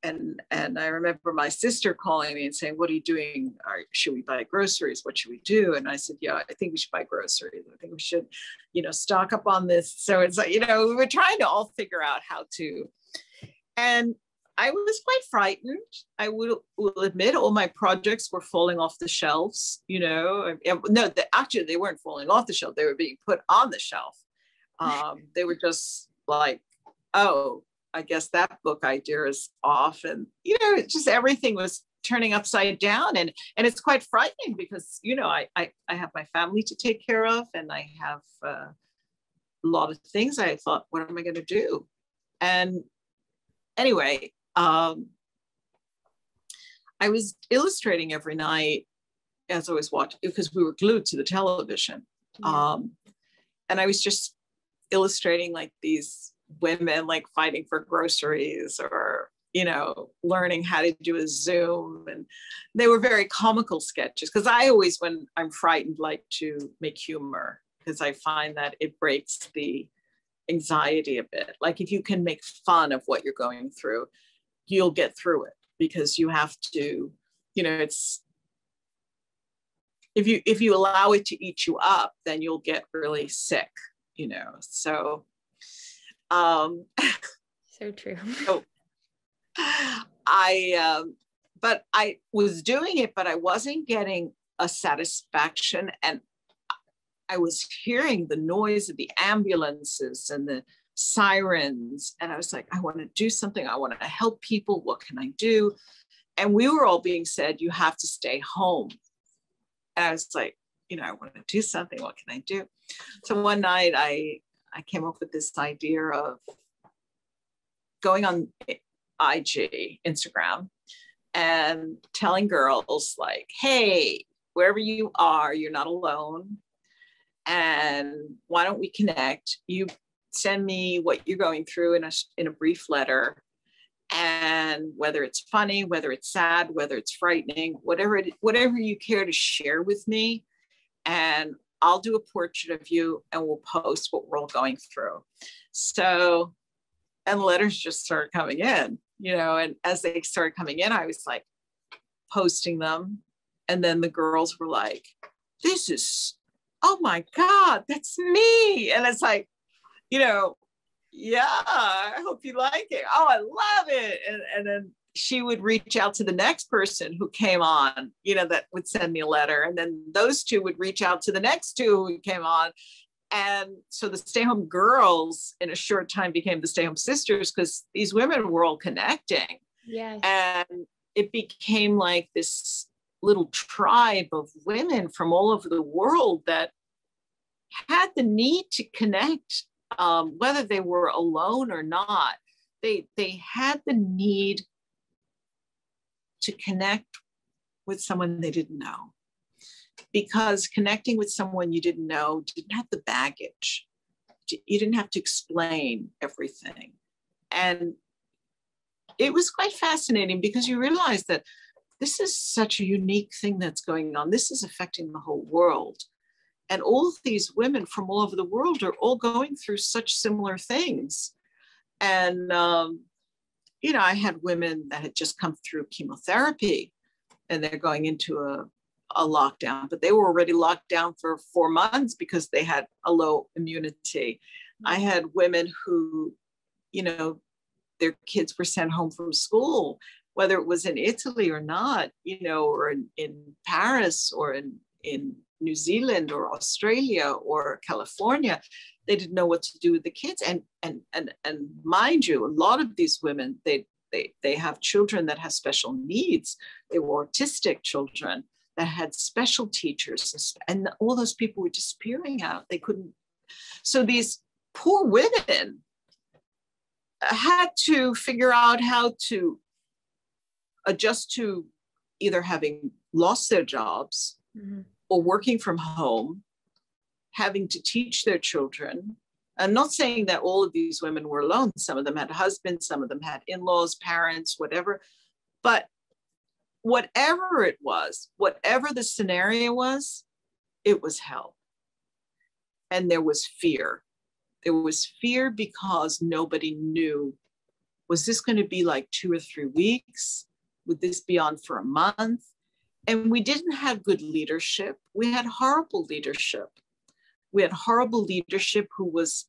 And and I remember my sister calling me and saying, What are you doing? Are, should we buy groceries? What should we do? And I said, Yeah, I think we should buy groceries. I think we should, you know, stock up on this. So it's like, you know, we were trying to all figure out how to. And I was quite frightened. I will, will, admit all my projects were falling off the shelves. You know, no, actually they weren't falling off the shelf; they were being put on the shelf. Um, they were just like, oh, I guess that book idea is off, and you know, just everything was turning upside down, and and it's quite frightening because you know I I, I have my family to take care of, and I have uh, a lot of things. I thought, what am I going to do? And anyway, um, I was illustrating every night as I was watching because we were glued to the television. Um, and I was just illustrating like these women like fighting for groceries or you know learning how to do a zoom. And they were very comical sketches because i always when i'm frightened like to make humor because i find that it breaks the anxiety a bit. Like if you can make fun of what you're going through you'll get through it because you have to you know it's if you if you allow it to eat you up then you'll get really sick you know so um so true. So i um but i was doing it but i wasn't getting a satisfaction and i was hearing the noise of the ambulances and the sirens. And I was like, I want to do something. I want to help people. What can I do? And we were all being said, you have to stay home. And I was like, you know, I want to do something. What can I do? So one night I I came up with this idea of going on eh, IG, Instagram, and telling girls like, hey, wherever you are, you're not alone. And why don't we connect? You send me what you're going through in a, in a brief letter. And whether it's funny whether it's sad whether it's frightening whatever it, whatever you care to share with me. And i'll do a portrait of you and we'll post what we're all going through. So and letters just started coming in you know and as they started coming in i was like posting them. And then the girls were like this is oh my god that's me. And it's like you know, yeah, I hope you like it. Oh, I love it. And, and then she would reach out to the next person who came on, you know, that would send me a letter. And then those two would reach out to the next two who came on. And so the stay home girls in a short time became the stay home sisters because these women were all connecting. Yes. And it became like this little tribe of women from all over the world that had the need to connect, um, whether they were alone or not. They, they had the need to connect with someone they didn't know. Because connecting with someone you didn't know didn't have the baggage. You didn't have to explain everything. And it was quite fascinating because you realize that this is such a unique thing that's going on. This is affecting the whole world and all these women from all over the world are all going through such similar things and um, you know, I had women that had just come through chemotherapy and they're going into a, a lockdown, but they were already locked down for four months because they had a low immunity. I mm-hmm. had women who, you know, their kids were sent home from school, whether it was in Italy or not, you know, or in, in Paris or in, in New Zealand or Australia or California they didn't know what to do with the kids. And and and and mind you a lot of these women they they they have children that have special needs. They were autistic children that had special teachers and all those people were disappearing out. They couldn't so these poor women had to figure out how to adjust to either having lost their jobs mm-hmm. or working from home having to teach their children. I'm not saying that all of these women were alone. Some of them had husbands, some of them had in laws, parents, whatever. But whatever it was, whatever the scenario was, it was hell. And there was fear. There was fear because nobody knew was this going to be like two or three weeks? Would this be on for a month? And we didn't have good leadership. We had horrible leadership. We had horrible leadership who was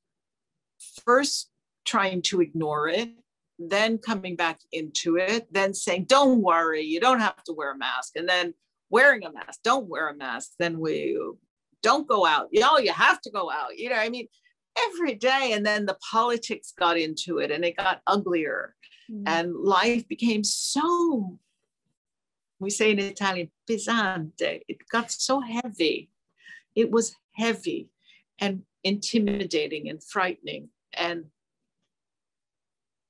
first trying to ignore it, then coming back into it, then saying, don't worry, you don't have to wear a mask, and then wearing a mask, don't wear a mask, then we don't go out. You know, you have to go out. You know, I mean, every day. And then the politics got into it and it got uglier. Mm-hmm. And life became so, we say in Italian, pesante. It got so heavy. It was heavy and intimidating and frightening. And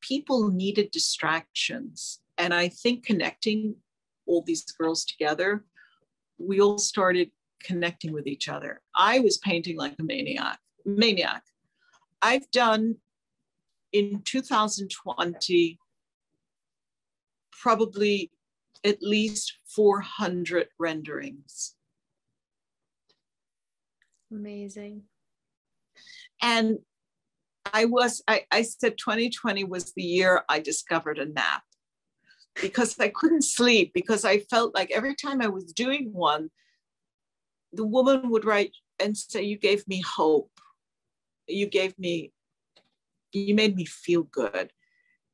people needed distractions. And I think connecting all these girls together, we all started connecting with each other. I was painting like a maniac, maniac. I've done in 2020 probably at least 400 renderings. Amazing. And I was, I, I said 2020 was the year I discovered a nap because I couldn't sleep because I felt like every time I was doing one, the woman would write and say, You gave me hope. You gave me, you made me feel good.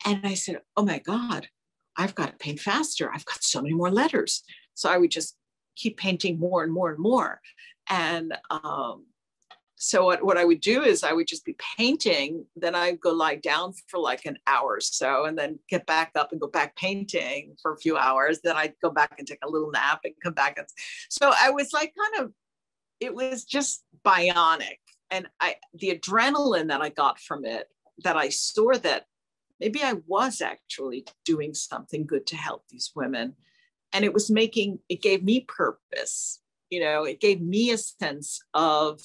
And I said, Oh my God, I've got to paint faster. I've got so many more letters. So I would just keep painting more and more and more. And um, so what, what I would do is I would just be painting, then I'd go lie down for like an hour or so and then get back up and go back painting for a few hours. Then I'd go back and take a little nap and come back. And, so I was like kind of, it was just bionic. And I the adrenaline that I got from it, that I saw that maybe I was actually doing something good to help these women. And it was making, it gave me purpose you know it gave me a sense of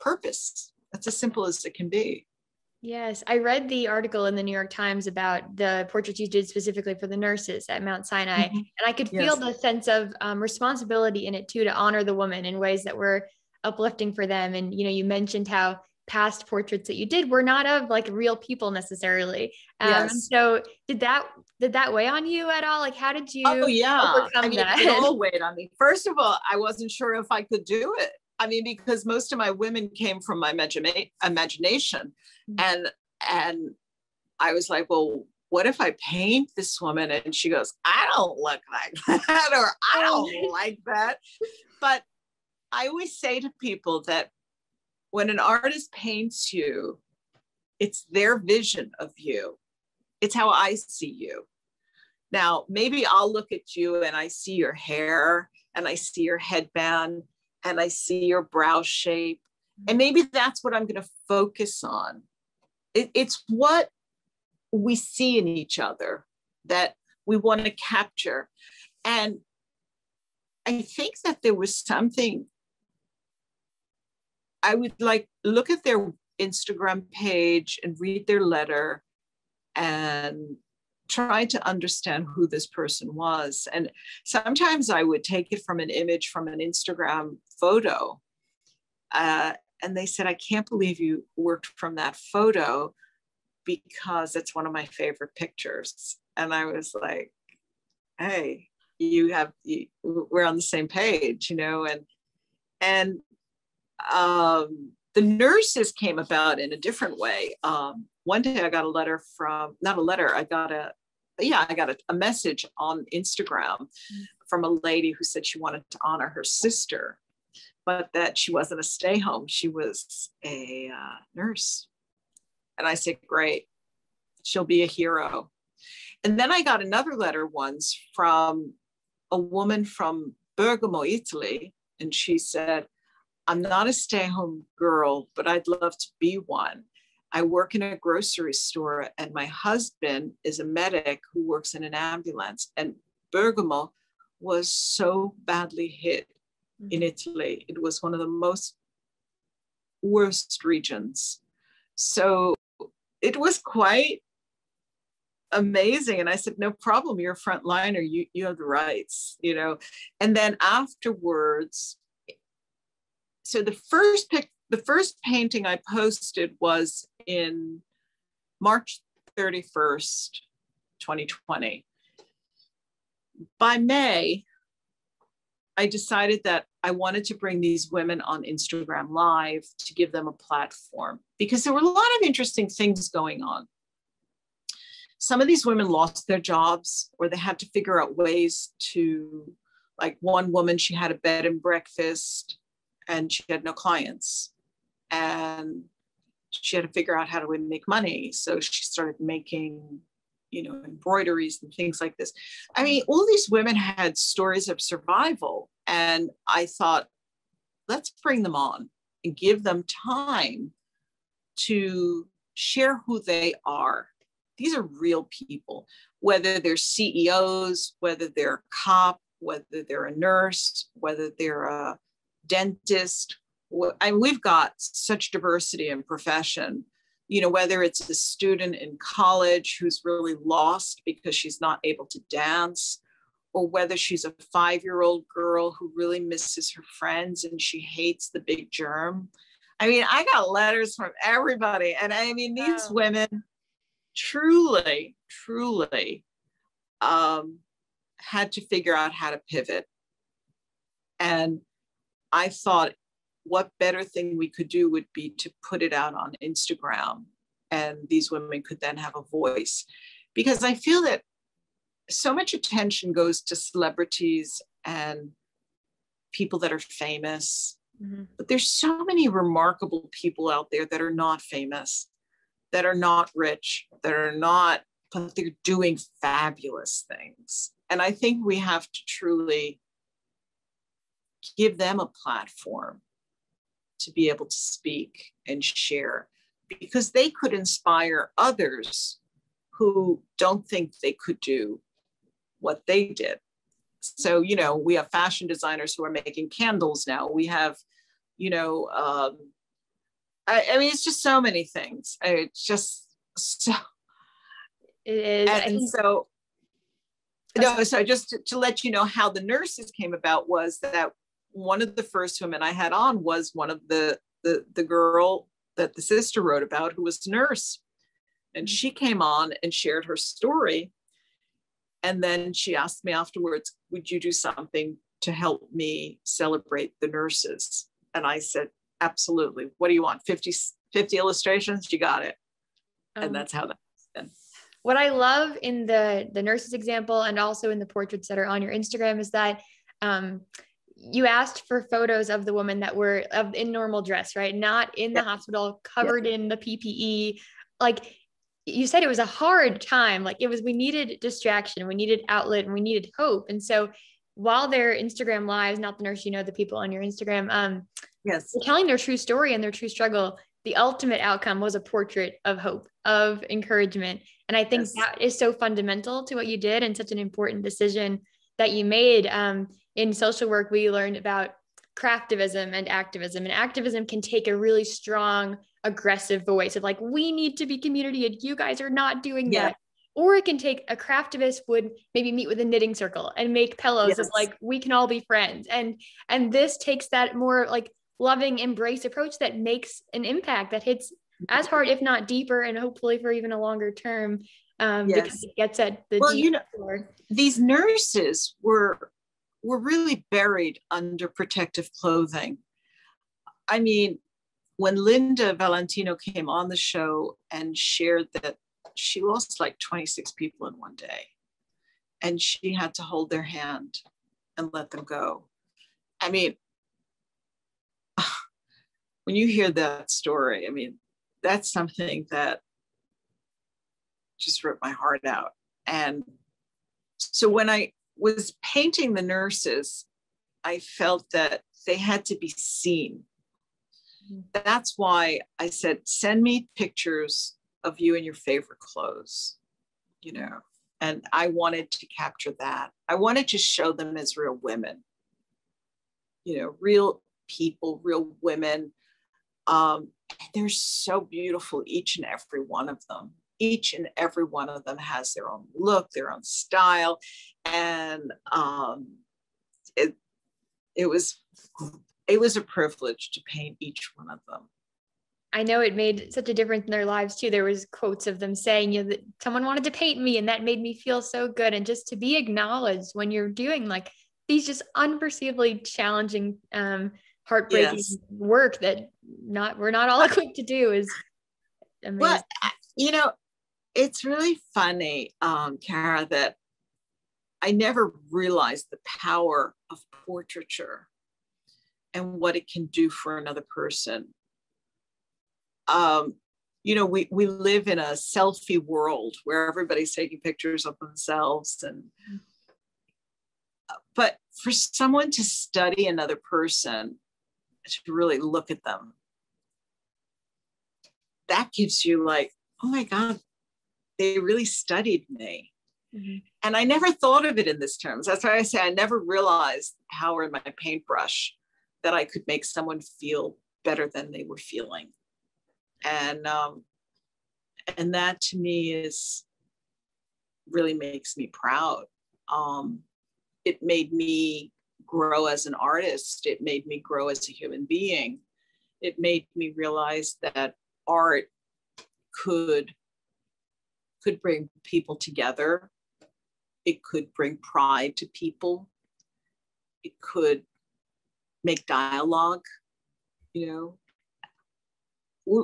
purpose that's as simple as it can be yes i read the article in the new york times about the portraits you did specifically for the nurses at mount sinai mm-hmm. and i could feel yes. the sense of um, responsibility in it too to honor the woman in ways that were uplifting for them and you know you mentioned how past portraits that you did were not of like real people necessarily. Um, yes. So did that did that weigh on you at all? Like, how did you? Oh yeah, I mean, that? it all weighed on me. First of all, I wasn't sure if I could do it. I mean, because most of my women came from my imagina- imagination. Mm-hmm. And and I was like, well, what if I paint this woman? And she goes, I don't look like that, or I don't oh. like that. But I always say to people that when an artist paints you, it's their vision of you. It's how I see you. Now, maybe I'll look at you and I see your hair and I see your headband and I see your brow shape. And maybe that's what I'm going to focus on. It, it's what we see in each other that we want to capture. And I think that there was something I would like look at their Instagram page and read their letter and try to understand who this person was. And sometimes I would take it from an image from an Instagram photo. Uh, and they said, I can't believe you worked from that photo because it's one of my favorite pictures. And I was like, hey, you have, you, we're on the same page, you know, and, and um, the nurses came about in a different way. Um, one day I got a letter from, not a letter, I got a, yeah, I got a, a message on Instagram from a lady who said she wanted to honor her sister, but that she wasn't a stay home. She was a uh, nurse. And I said, great, she'll be a hero. And then I got another letter once from a woman from Bergamo, Italy. And she said, I'm not a stay home girl, but I'd love to be one. I work in a grocery store, and my husband is a medic who works in an ambulance. And Bergamo was so badly hit mm-hmm. in Italy. It was one of the most worst regions. So it was quite amazing. And I said, no problem, you're a frontliner, you, you have the rights, you know. And then afterwards, so the first pic, the first painting I posted was in March 31st, 2020. By May, I decided that I wanted to bring these women on Instagram Live to give them a platform because there were a lot of interesting things going on. Some of these women lost their jobs or they had to figure out ways to, like one woman, she had a bed and breakfast and she had no clients. And she had to figure out how to make money. So she started making you know, embroideries and things like this. I mean, all these women had stories of survival. And I thought, let's bring them on and give them time to share who they are. These are real people, whether they're CEOs, whether they're a cop, whether they're a nurse, whether they're a dentist. And we've got such diversity in profession you know, whether it's a student in college who's really lost because she's not able to dance, or whether she's a five year old girl who really misses her friends and she hates the big germ. I mean, I got letters from everybody. And I mean, these wow. women truly, truly um, had to figure out how to pivot. And I thought what better thing we could do would be to put it out on Instagram and these women could then have a voice. Because I feel that so much attention goes to celebrities and people that are famous. Mm-hmm. But there's so many remarkable people out there that are not famous, that are not rich, that are not, but they're doing fabulous things. And I think we have to truly give them a platform to be able to speak and share because they could inspire others who don't think they could do what they did. So, you know, we have fashion designers who are making candles now. We have, you know, um, I, I mean, it's just so many things. It's just so. It is. And so, no, so just to, to let you know how the nurses came about was that one of the first women I had on was one of the the the girl that the sister wrote about who was a nurse. And mm. she came on and shared her story. And then she asked me afterwards, would you do something to help me celebrate the nurses? And I said, absolutely. What do you want? 50, 50 illustrations? You got it. Um, and that's how that's been. What I love in the the nurses example and also in the portraits that are on your Instagram is that um, you asked for photos of the woman that were of in normal dress, right? Not in the hospital, covered in the PPE. Like you said, it was a hard time. Like it was, we needed distraction, we needed outlet, and we needed hope. And so while their Instagram lives, not the nurse, you know, the people on your Instagram, um, yes, telling their true story and their true struggle, the ultimate outcome was a portrait of hope, of encouragement. And I think yes. that is so fundamental to what you did and such an important decision that you made. Um, in social work, we learned about craftivism and activism. And activism can take a really strong, aggressive voice of like, we need to be community and you guys are not doing yeah. that. Or it can take a craftivist would maybe meet with a knitting circle and make pillows yes. of like, we can all be friends. And and this takes that more like loving embrace approach that makes an impact that hits as hard, if not deeper, and hopefully for even a longer term. Um, yes. because it gets at the well, you know, these nurses were were really buried under protective clothing. I mean, when Linda Valentino came on the show and shared that she lost like 26 people in one day and she had to hold their hand and let them go. I mean, when you hear that story, I mean, that's something that just ripped my heart out. And so when I was painting the nurses, I felt that they had to be seen. Mm-hmm. That's why I said, send me pictures of you in your favorite clothes, you know. And I wanted to capture that. I wanted to show them as real women, you know, real people, real women. Um, they're so beautiful, each and every one of them each and every one of them has their own look, their own style, and um, it it was it was a privilege to paint each one of them. I know it made such a difference in their lives too. There was quotes of them saying, you know, that someone wanted to paint me and that made me feel so good. And just to be acknowledged when you're doing like these just unperceivably challenging, um, heartbreaking yes. work that not we're not all equipped to do is amazing. Well, you know, it's really funny, um, Cara, that I never realized the power of portraiture and what it can do for another person. Um, you know, we, we live in a selfie world where everybody's taking pictures of themselves and but for someone to study another person to really look at them that gives you like oh my god they really studied me. Mm-hmm. And I never thought of it in this terms. That's why I say I never realized the power in my paintbrush that I could make someone feel better than they were feeling. And um, and that to me is really makes me proud. Um, it made me grow as an artist. It made me grow as a human being. It made me realize that art could could bring people together. It could bring pride to people. It could make dialogue, you know.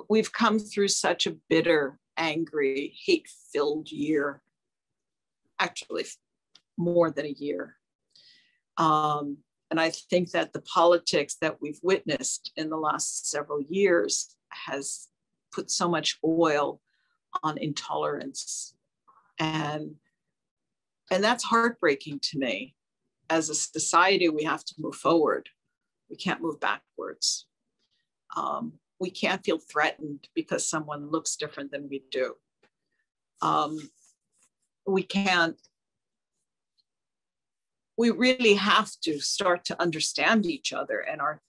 We've come through such a bitter, angry, hate filled year, actually, more than a year. Um, and I think that the politics that we've witnessed in the last several years has put so much oil on intolerance. And and that's heartbreaking to me. As a society we have to move forward. We can't move backwards. Um, we can't feel threatened because someone looks different than we do. Um, we can't we really have to start to understand each other and our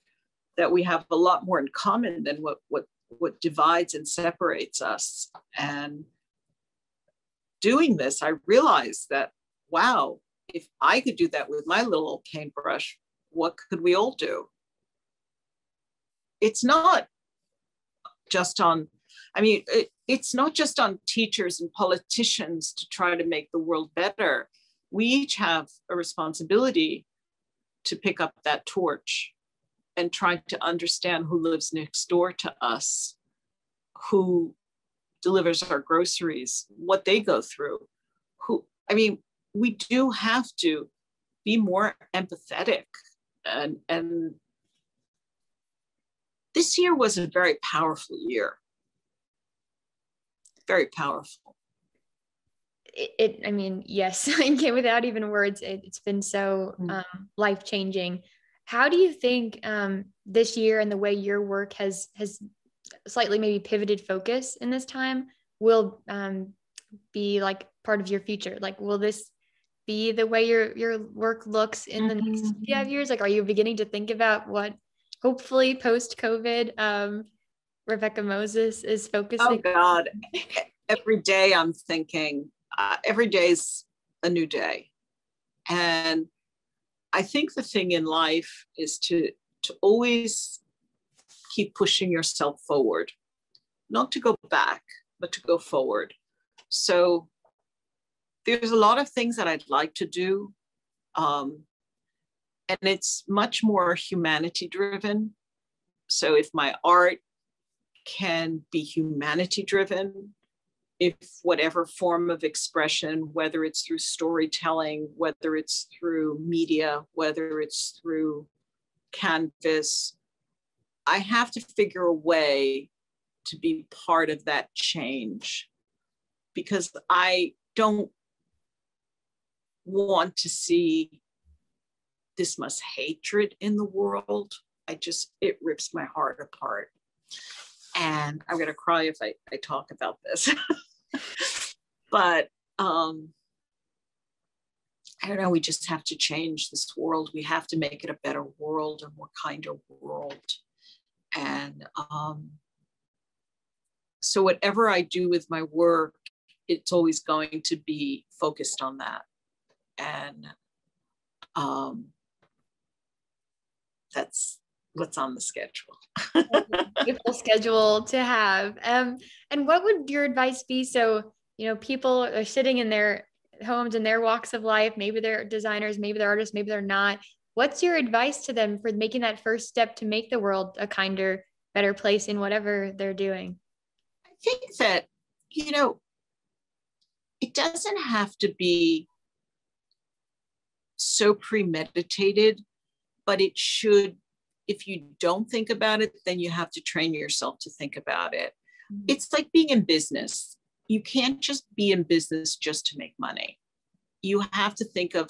that we have a lot more in common than what what what divides and separates us. And doing this, I realized that, wow, if I could do that with my little old cane what could we all do? It's not just on, I mean, it, it's not just on teachers and politicians to try to make the world better. We each have a responsibility to pick up that torch and trying to understand who lives next door to us, who delivers our groceries, what they go through, who, I mean, we do have to be more empathetic and, and this year was a very powerful year. Very powerful. It, it I mean, yes, without even words, it, has been so mm. um, life changing. How do you think um, this year and the way your work has has slightly maybe pivoted focus in this time will um, be like part of your future? Like, will this be the way your your work looks in the next mm-hmm. five years? Like, are you beginning to think about what hopefully post COVID, um, Rebecca Moses is focusing? Oh God, every day I'm thinking. Uh, every day's a new day, and I think the thing in life is to to always keep pushing yourself forward, not to go back, but to go forward. So there's a lot of things that I'd like to do. Um, and it's much more humanity driven. So if my art can be humanity driven, if whatever form of expression, whether it's through storytelling, whether it's through media, whether it's through canvas, I have to figure a way to be part of that change because I don't want to see this much hatred in the world. I just, it rips my heart apart. And I'm going to cry if I, I talk about this. but um, I don't know, we just have to change this world. We have to make it a better world, a more kinder world. And um, so, whatever I do with my work, it's always going to be focused on that. And um, that's what's on the schedule. Beautiful schedule to have. Um, and what would your advice be? So, you know, people are sitting in their homes in their walks of life. Maybe they're designers, maybe they're artists, maybe they're not. What's your advice to them for making that first step to make the world a kinder, better place in whatever they're doing? I think that, you know, it doesn't have to be so premeditated but it should if you don't think about it then you have to train yourself to think about it. Mm-hmm. it's like being in business. You can't just be in business just to make money. You have to think of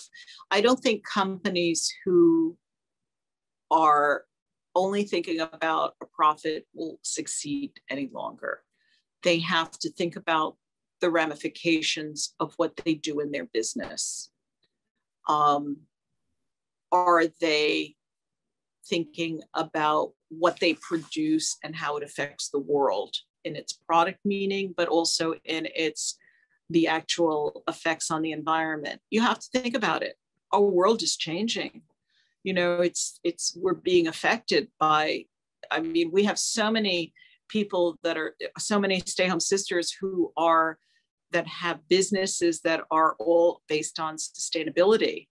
i don't think companies who are only thinking about a profit will succeed any longer. They have to think about the ramifications of what they do in their business. Um, are they thinking about what they produce and how it affects the world in its product meaning, but also in its the actual effects on the environment. You have to think about it. Our world is changing. You know, it's it's we're being affected by. I mean, we have so many people that are so many stay-home sisters who are that have businesses that are all based on sustainability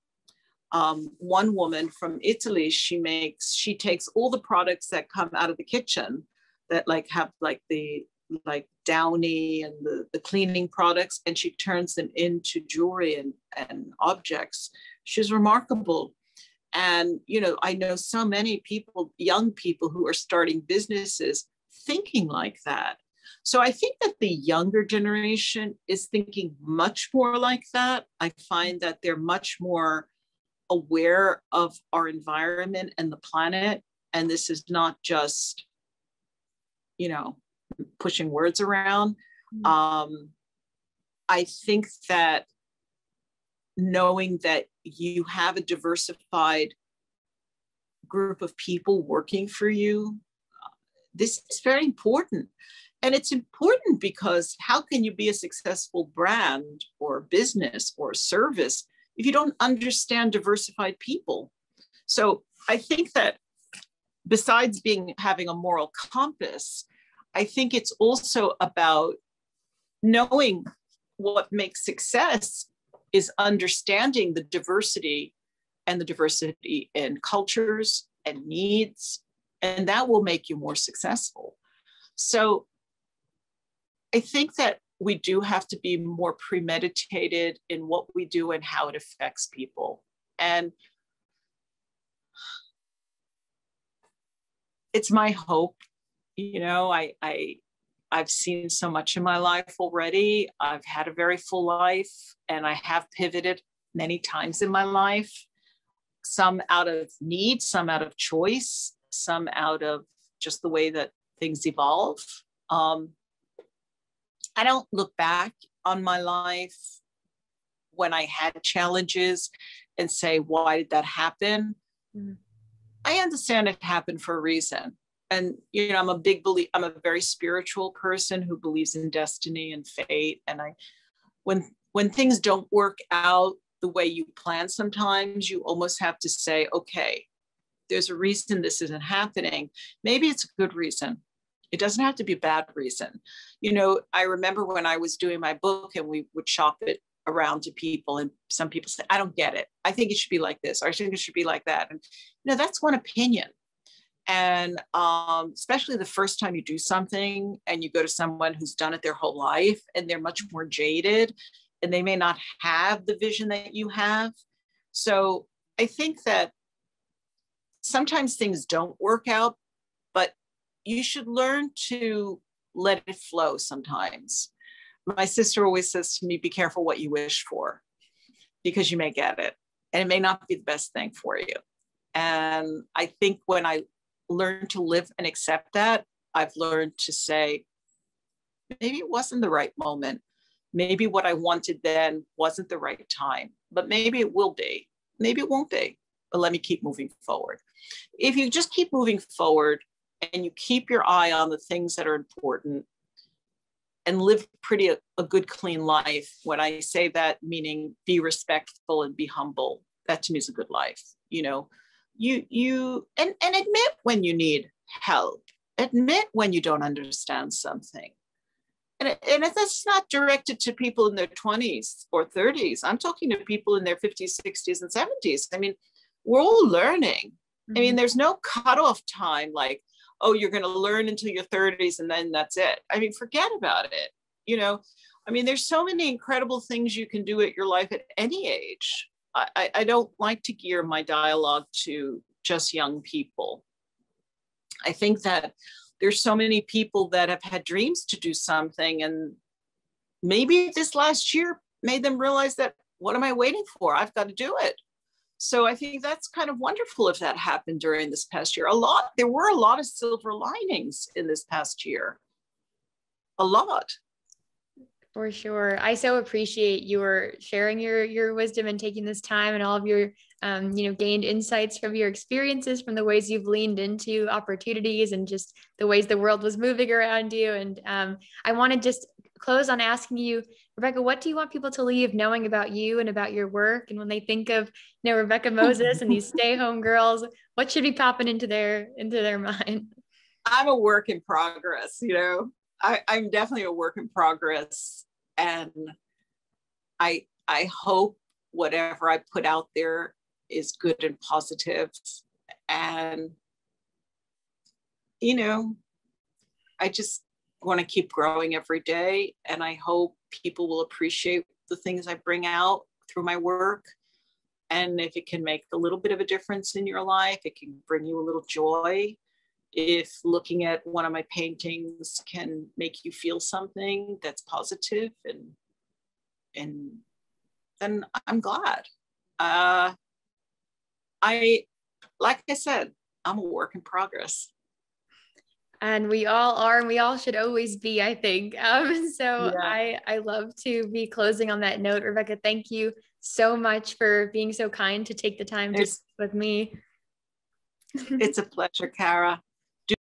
um, one woman from Italy, she makes, she takes all the products that come out of the kitchen that like have like the like downy and the, the cleaning products and she turns them into jewelry and, and objects. She's remarkable. And, you know, I know so many people, young people who are starting businesses thinking like that. So I think that the younger generation is thinking much more like that. I find that they're much more aware of our environment and the planet. And this is not just, you know, pushing words around. Mm-hmm. Um, I think that knowing that you have a diversified group of people working for you, this is very important. And it's important because how can you be a successful brand or business or service if you don't understand diversified people. So I think that besides being having a moral compass, I think it's also about knowing what makes success is understanding the diversity and the diversity in cultures and needs and that will make you more successful. So I think that we do have to be more premeditated in what we do and how it affects people. And it's my hope, you know, I, I, I've seen so much in my life already. I've had a very full life and I have pivoted many times in my life, some out of need, some out of choice, some out of just the way that things evolve. Um, I don't look back on my life when I had challenges and say, why did that happen? Mm-hmm. I understand it happened for a reason. And you know, I'm a big believe I'm a very spiritual person who believes in destiny and fate. And I when when things don't work out the way you plan, sometimes you almost have to say, okay, there's a reason this isn't happening. Maybe it's a good reason. It doesn't have to be a bad reason. You know, I remember when I was doing my book and we would shop it around to people and some people say, I don't get it. I think it should be like this, or I think it should be like that. And you know, that's one opinion. And um, especially the first time you do something and you go to someone who's done it their whole life and they're much more jaded and they may not have the vision that you have. So I think that sometimes things don't work out, you should learn to let it flow sometimes. My sister always says to me, be careful what you wish for because you may get it and it may not be the best thing for you. And I think when I learned to live and accept that, I've learned to say, maybe it wasn't the right moment. Maybe what I wanted then wasn't the right time, but maybe it will be. Maybe it won't be, but let me keep moving forward. If you just keep moving forward and you keep your eye on the things that are important and live pretty a, a good clean life. When i say that meaning be respectful and be humble that to me is a good life you know? You you and and admit when you need help. Admit when you don't understand something. And, and if that's not directed to people in their 20s or 30s i'm talking to people in their 50s 60s and 70s i mean we're all learning. Mm-hmm. i mean mm-hmm. there's no cutoff time like oh you're going to learn until your 30s and then that's it i mean forget about it you know i mean there's so many incredible things you can do at your life at any age I, I don't like to gear my dialogue to just young people. I think that there's so many people that have had dreams to do something, and maybe this last year made them realize that what am I waiting for? I've got to do it. So I think that's kind of wonderful if that happened during this past year. A lot, there were a lot of silver linings in this past year. A lot. For sure. I so appreciate your sharing your your wisdom and taking this time and all of your um, you know gained insights from your experiences from the ways you've leaned into opportunities and just the ways the world was moving around you and um, i want to just close on asking you rebecca what do you want people to leave knowing about you and about your work? And when they think of you know rebecca moses and these stay home girls what should be popping into their into their mind? I'm a work in progress you know? I, I'm definitely a work in progress, and I I hope whatever I put out there is good and positive, and you know, I just want to keep growing every day, and I hope people will appreciate the things I bring out through my work. And if it can make a little bit of a difference in your life, it can bring you a little joy, if looking at one of my paintings can make you feel something that's positive and and then I'm glad. Uh, I like I said, I'm a work in progress. And we all are, and we all should always be, I think. Um, so yeah. I, I love to be closing on that note. Rebecca, thank you so much for being so kind to take the time to with me. it's a pleasure, Cara.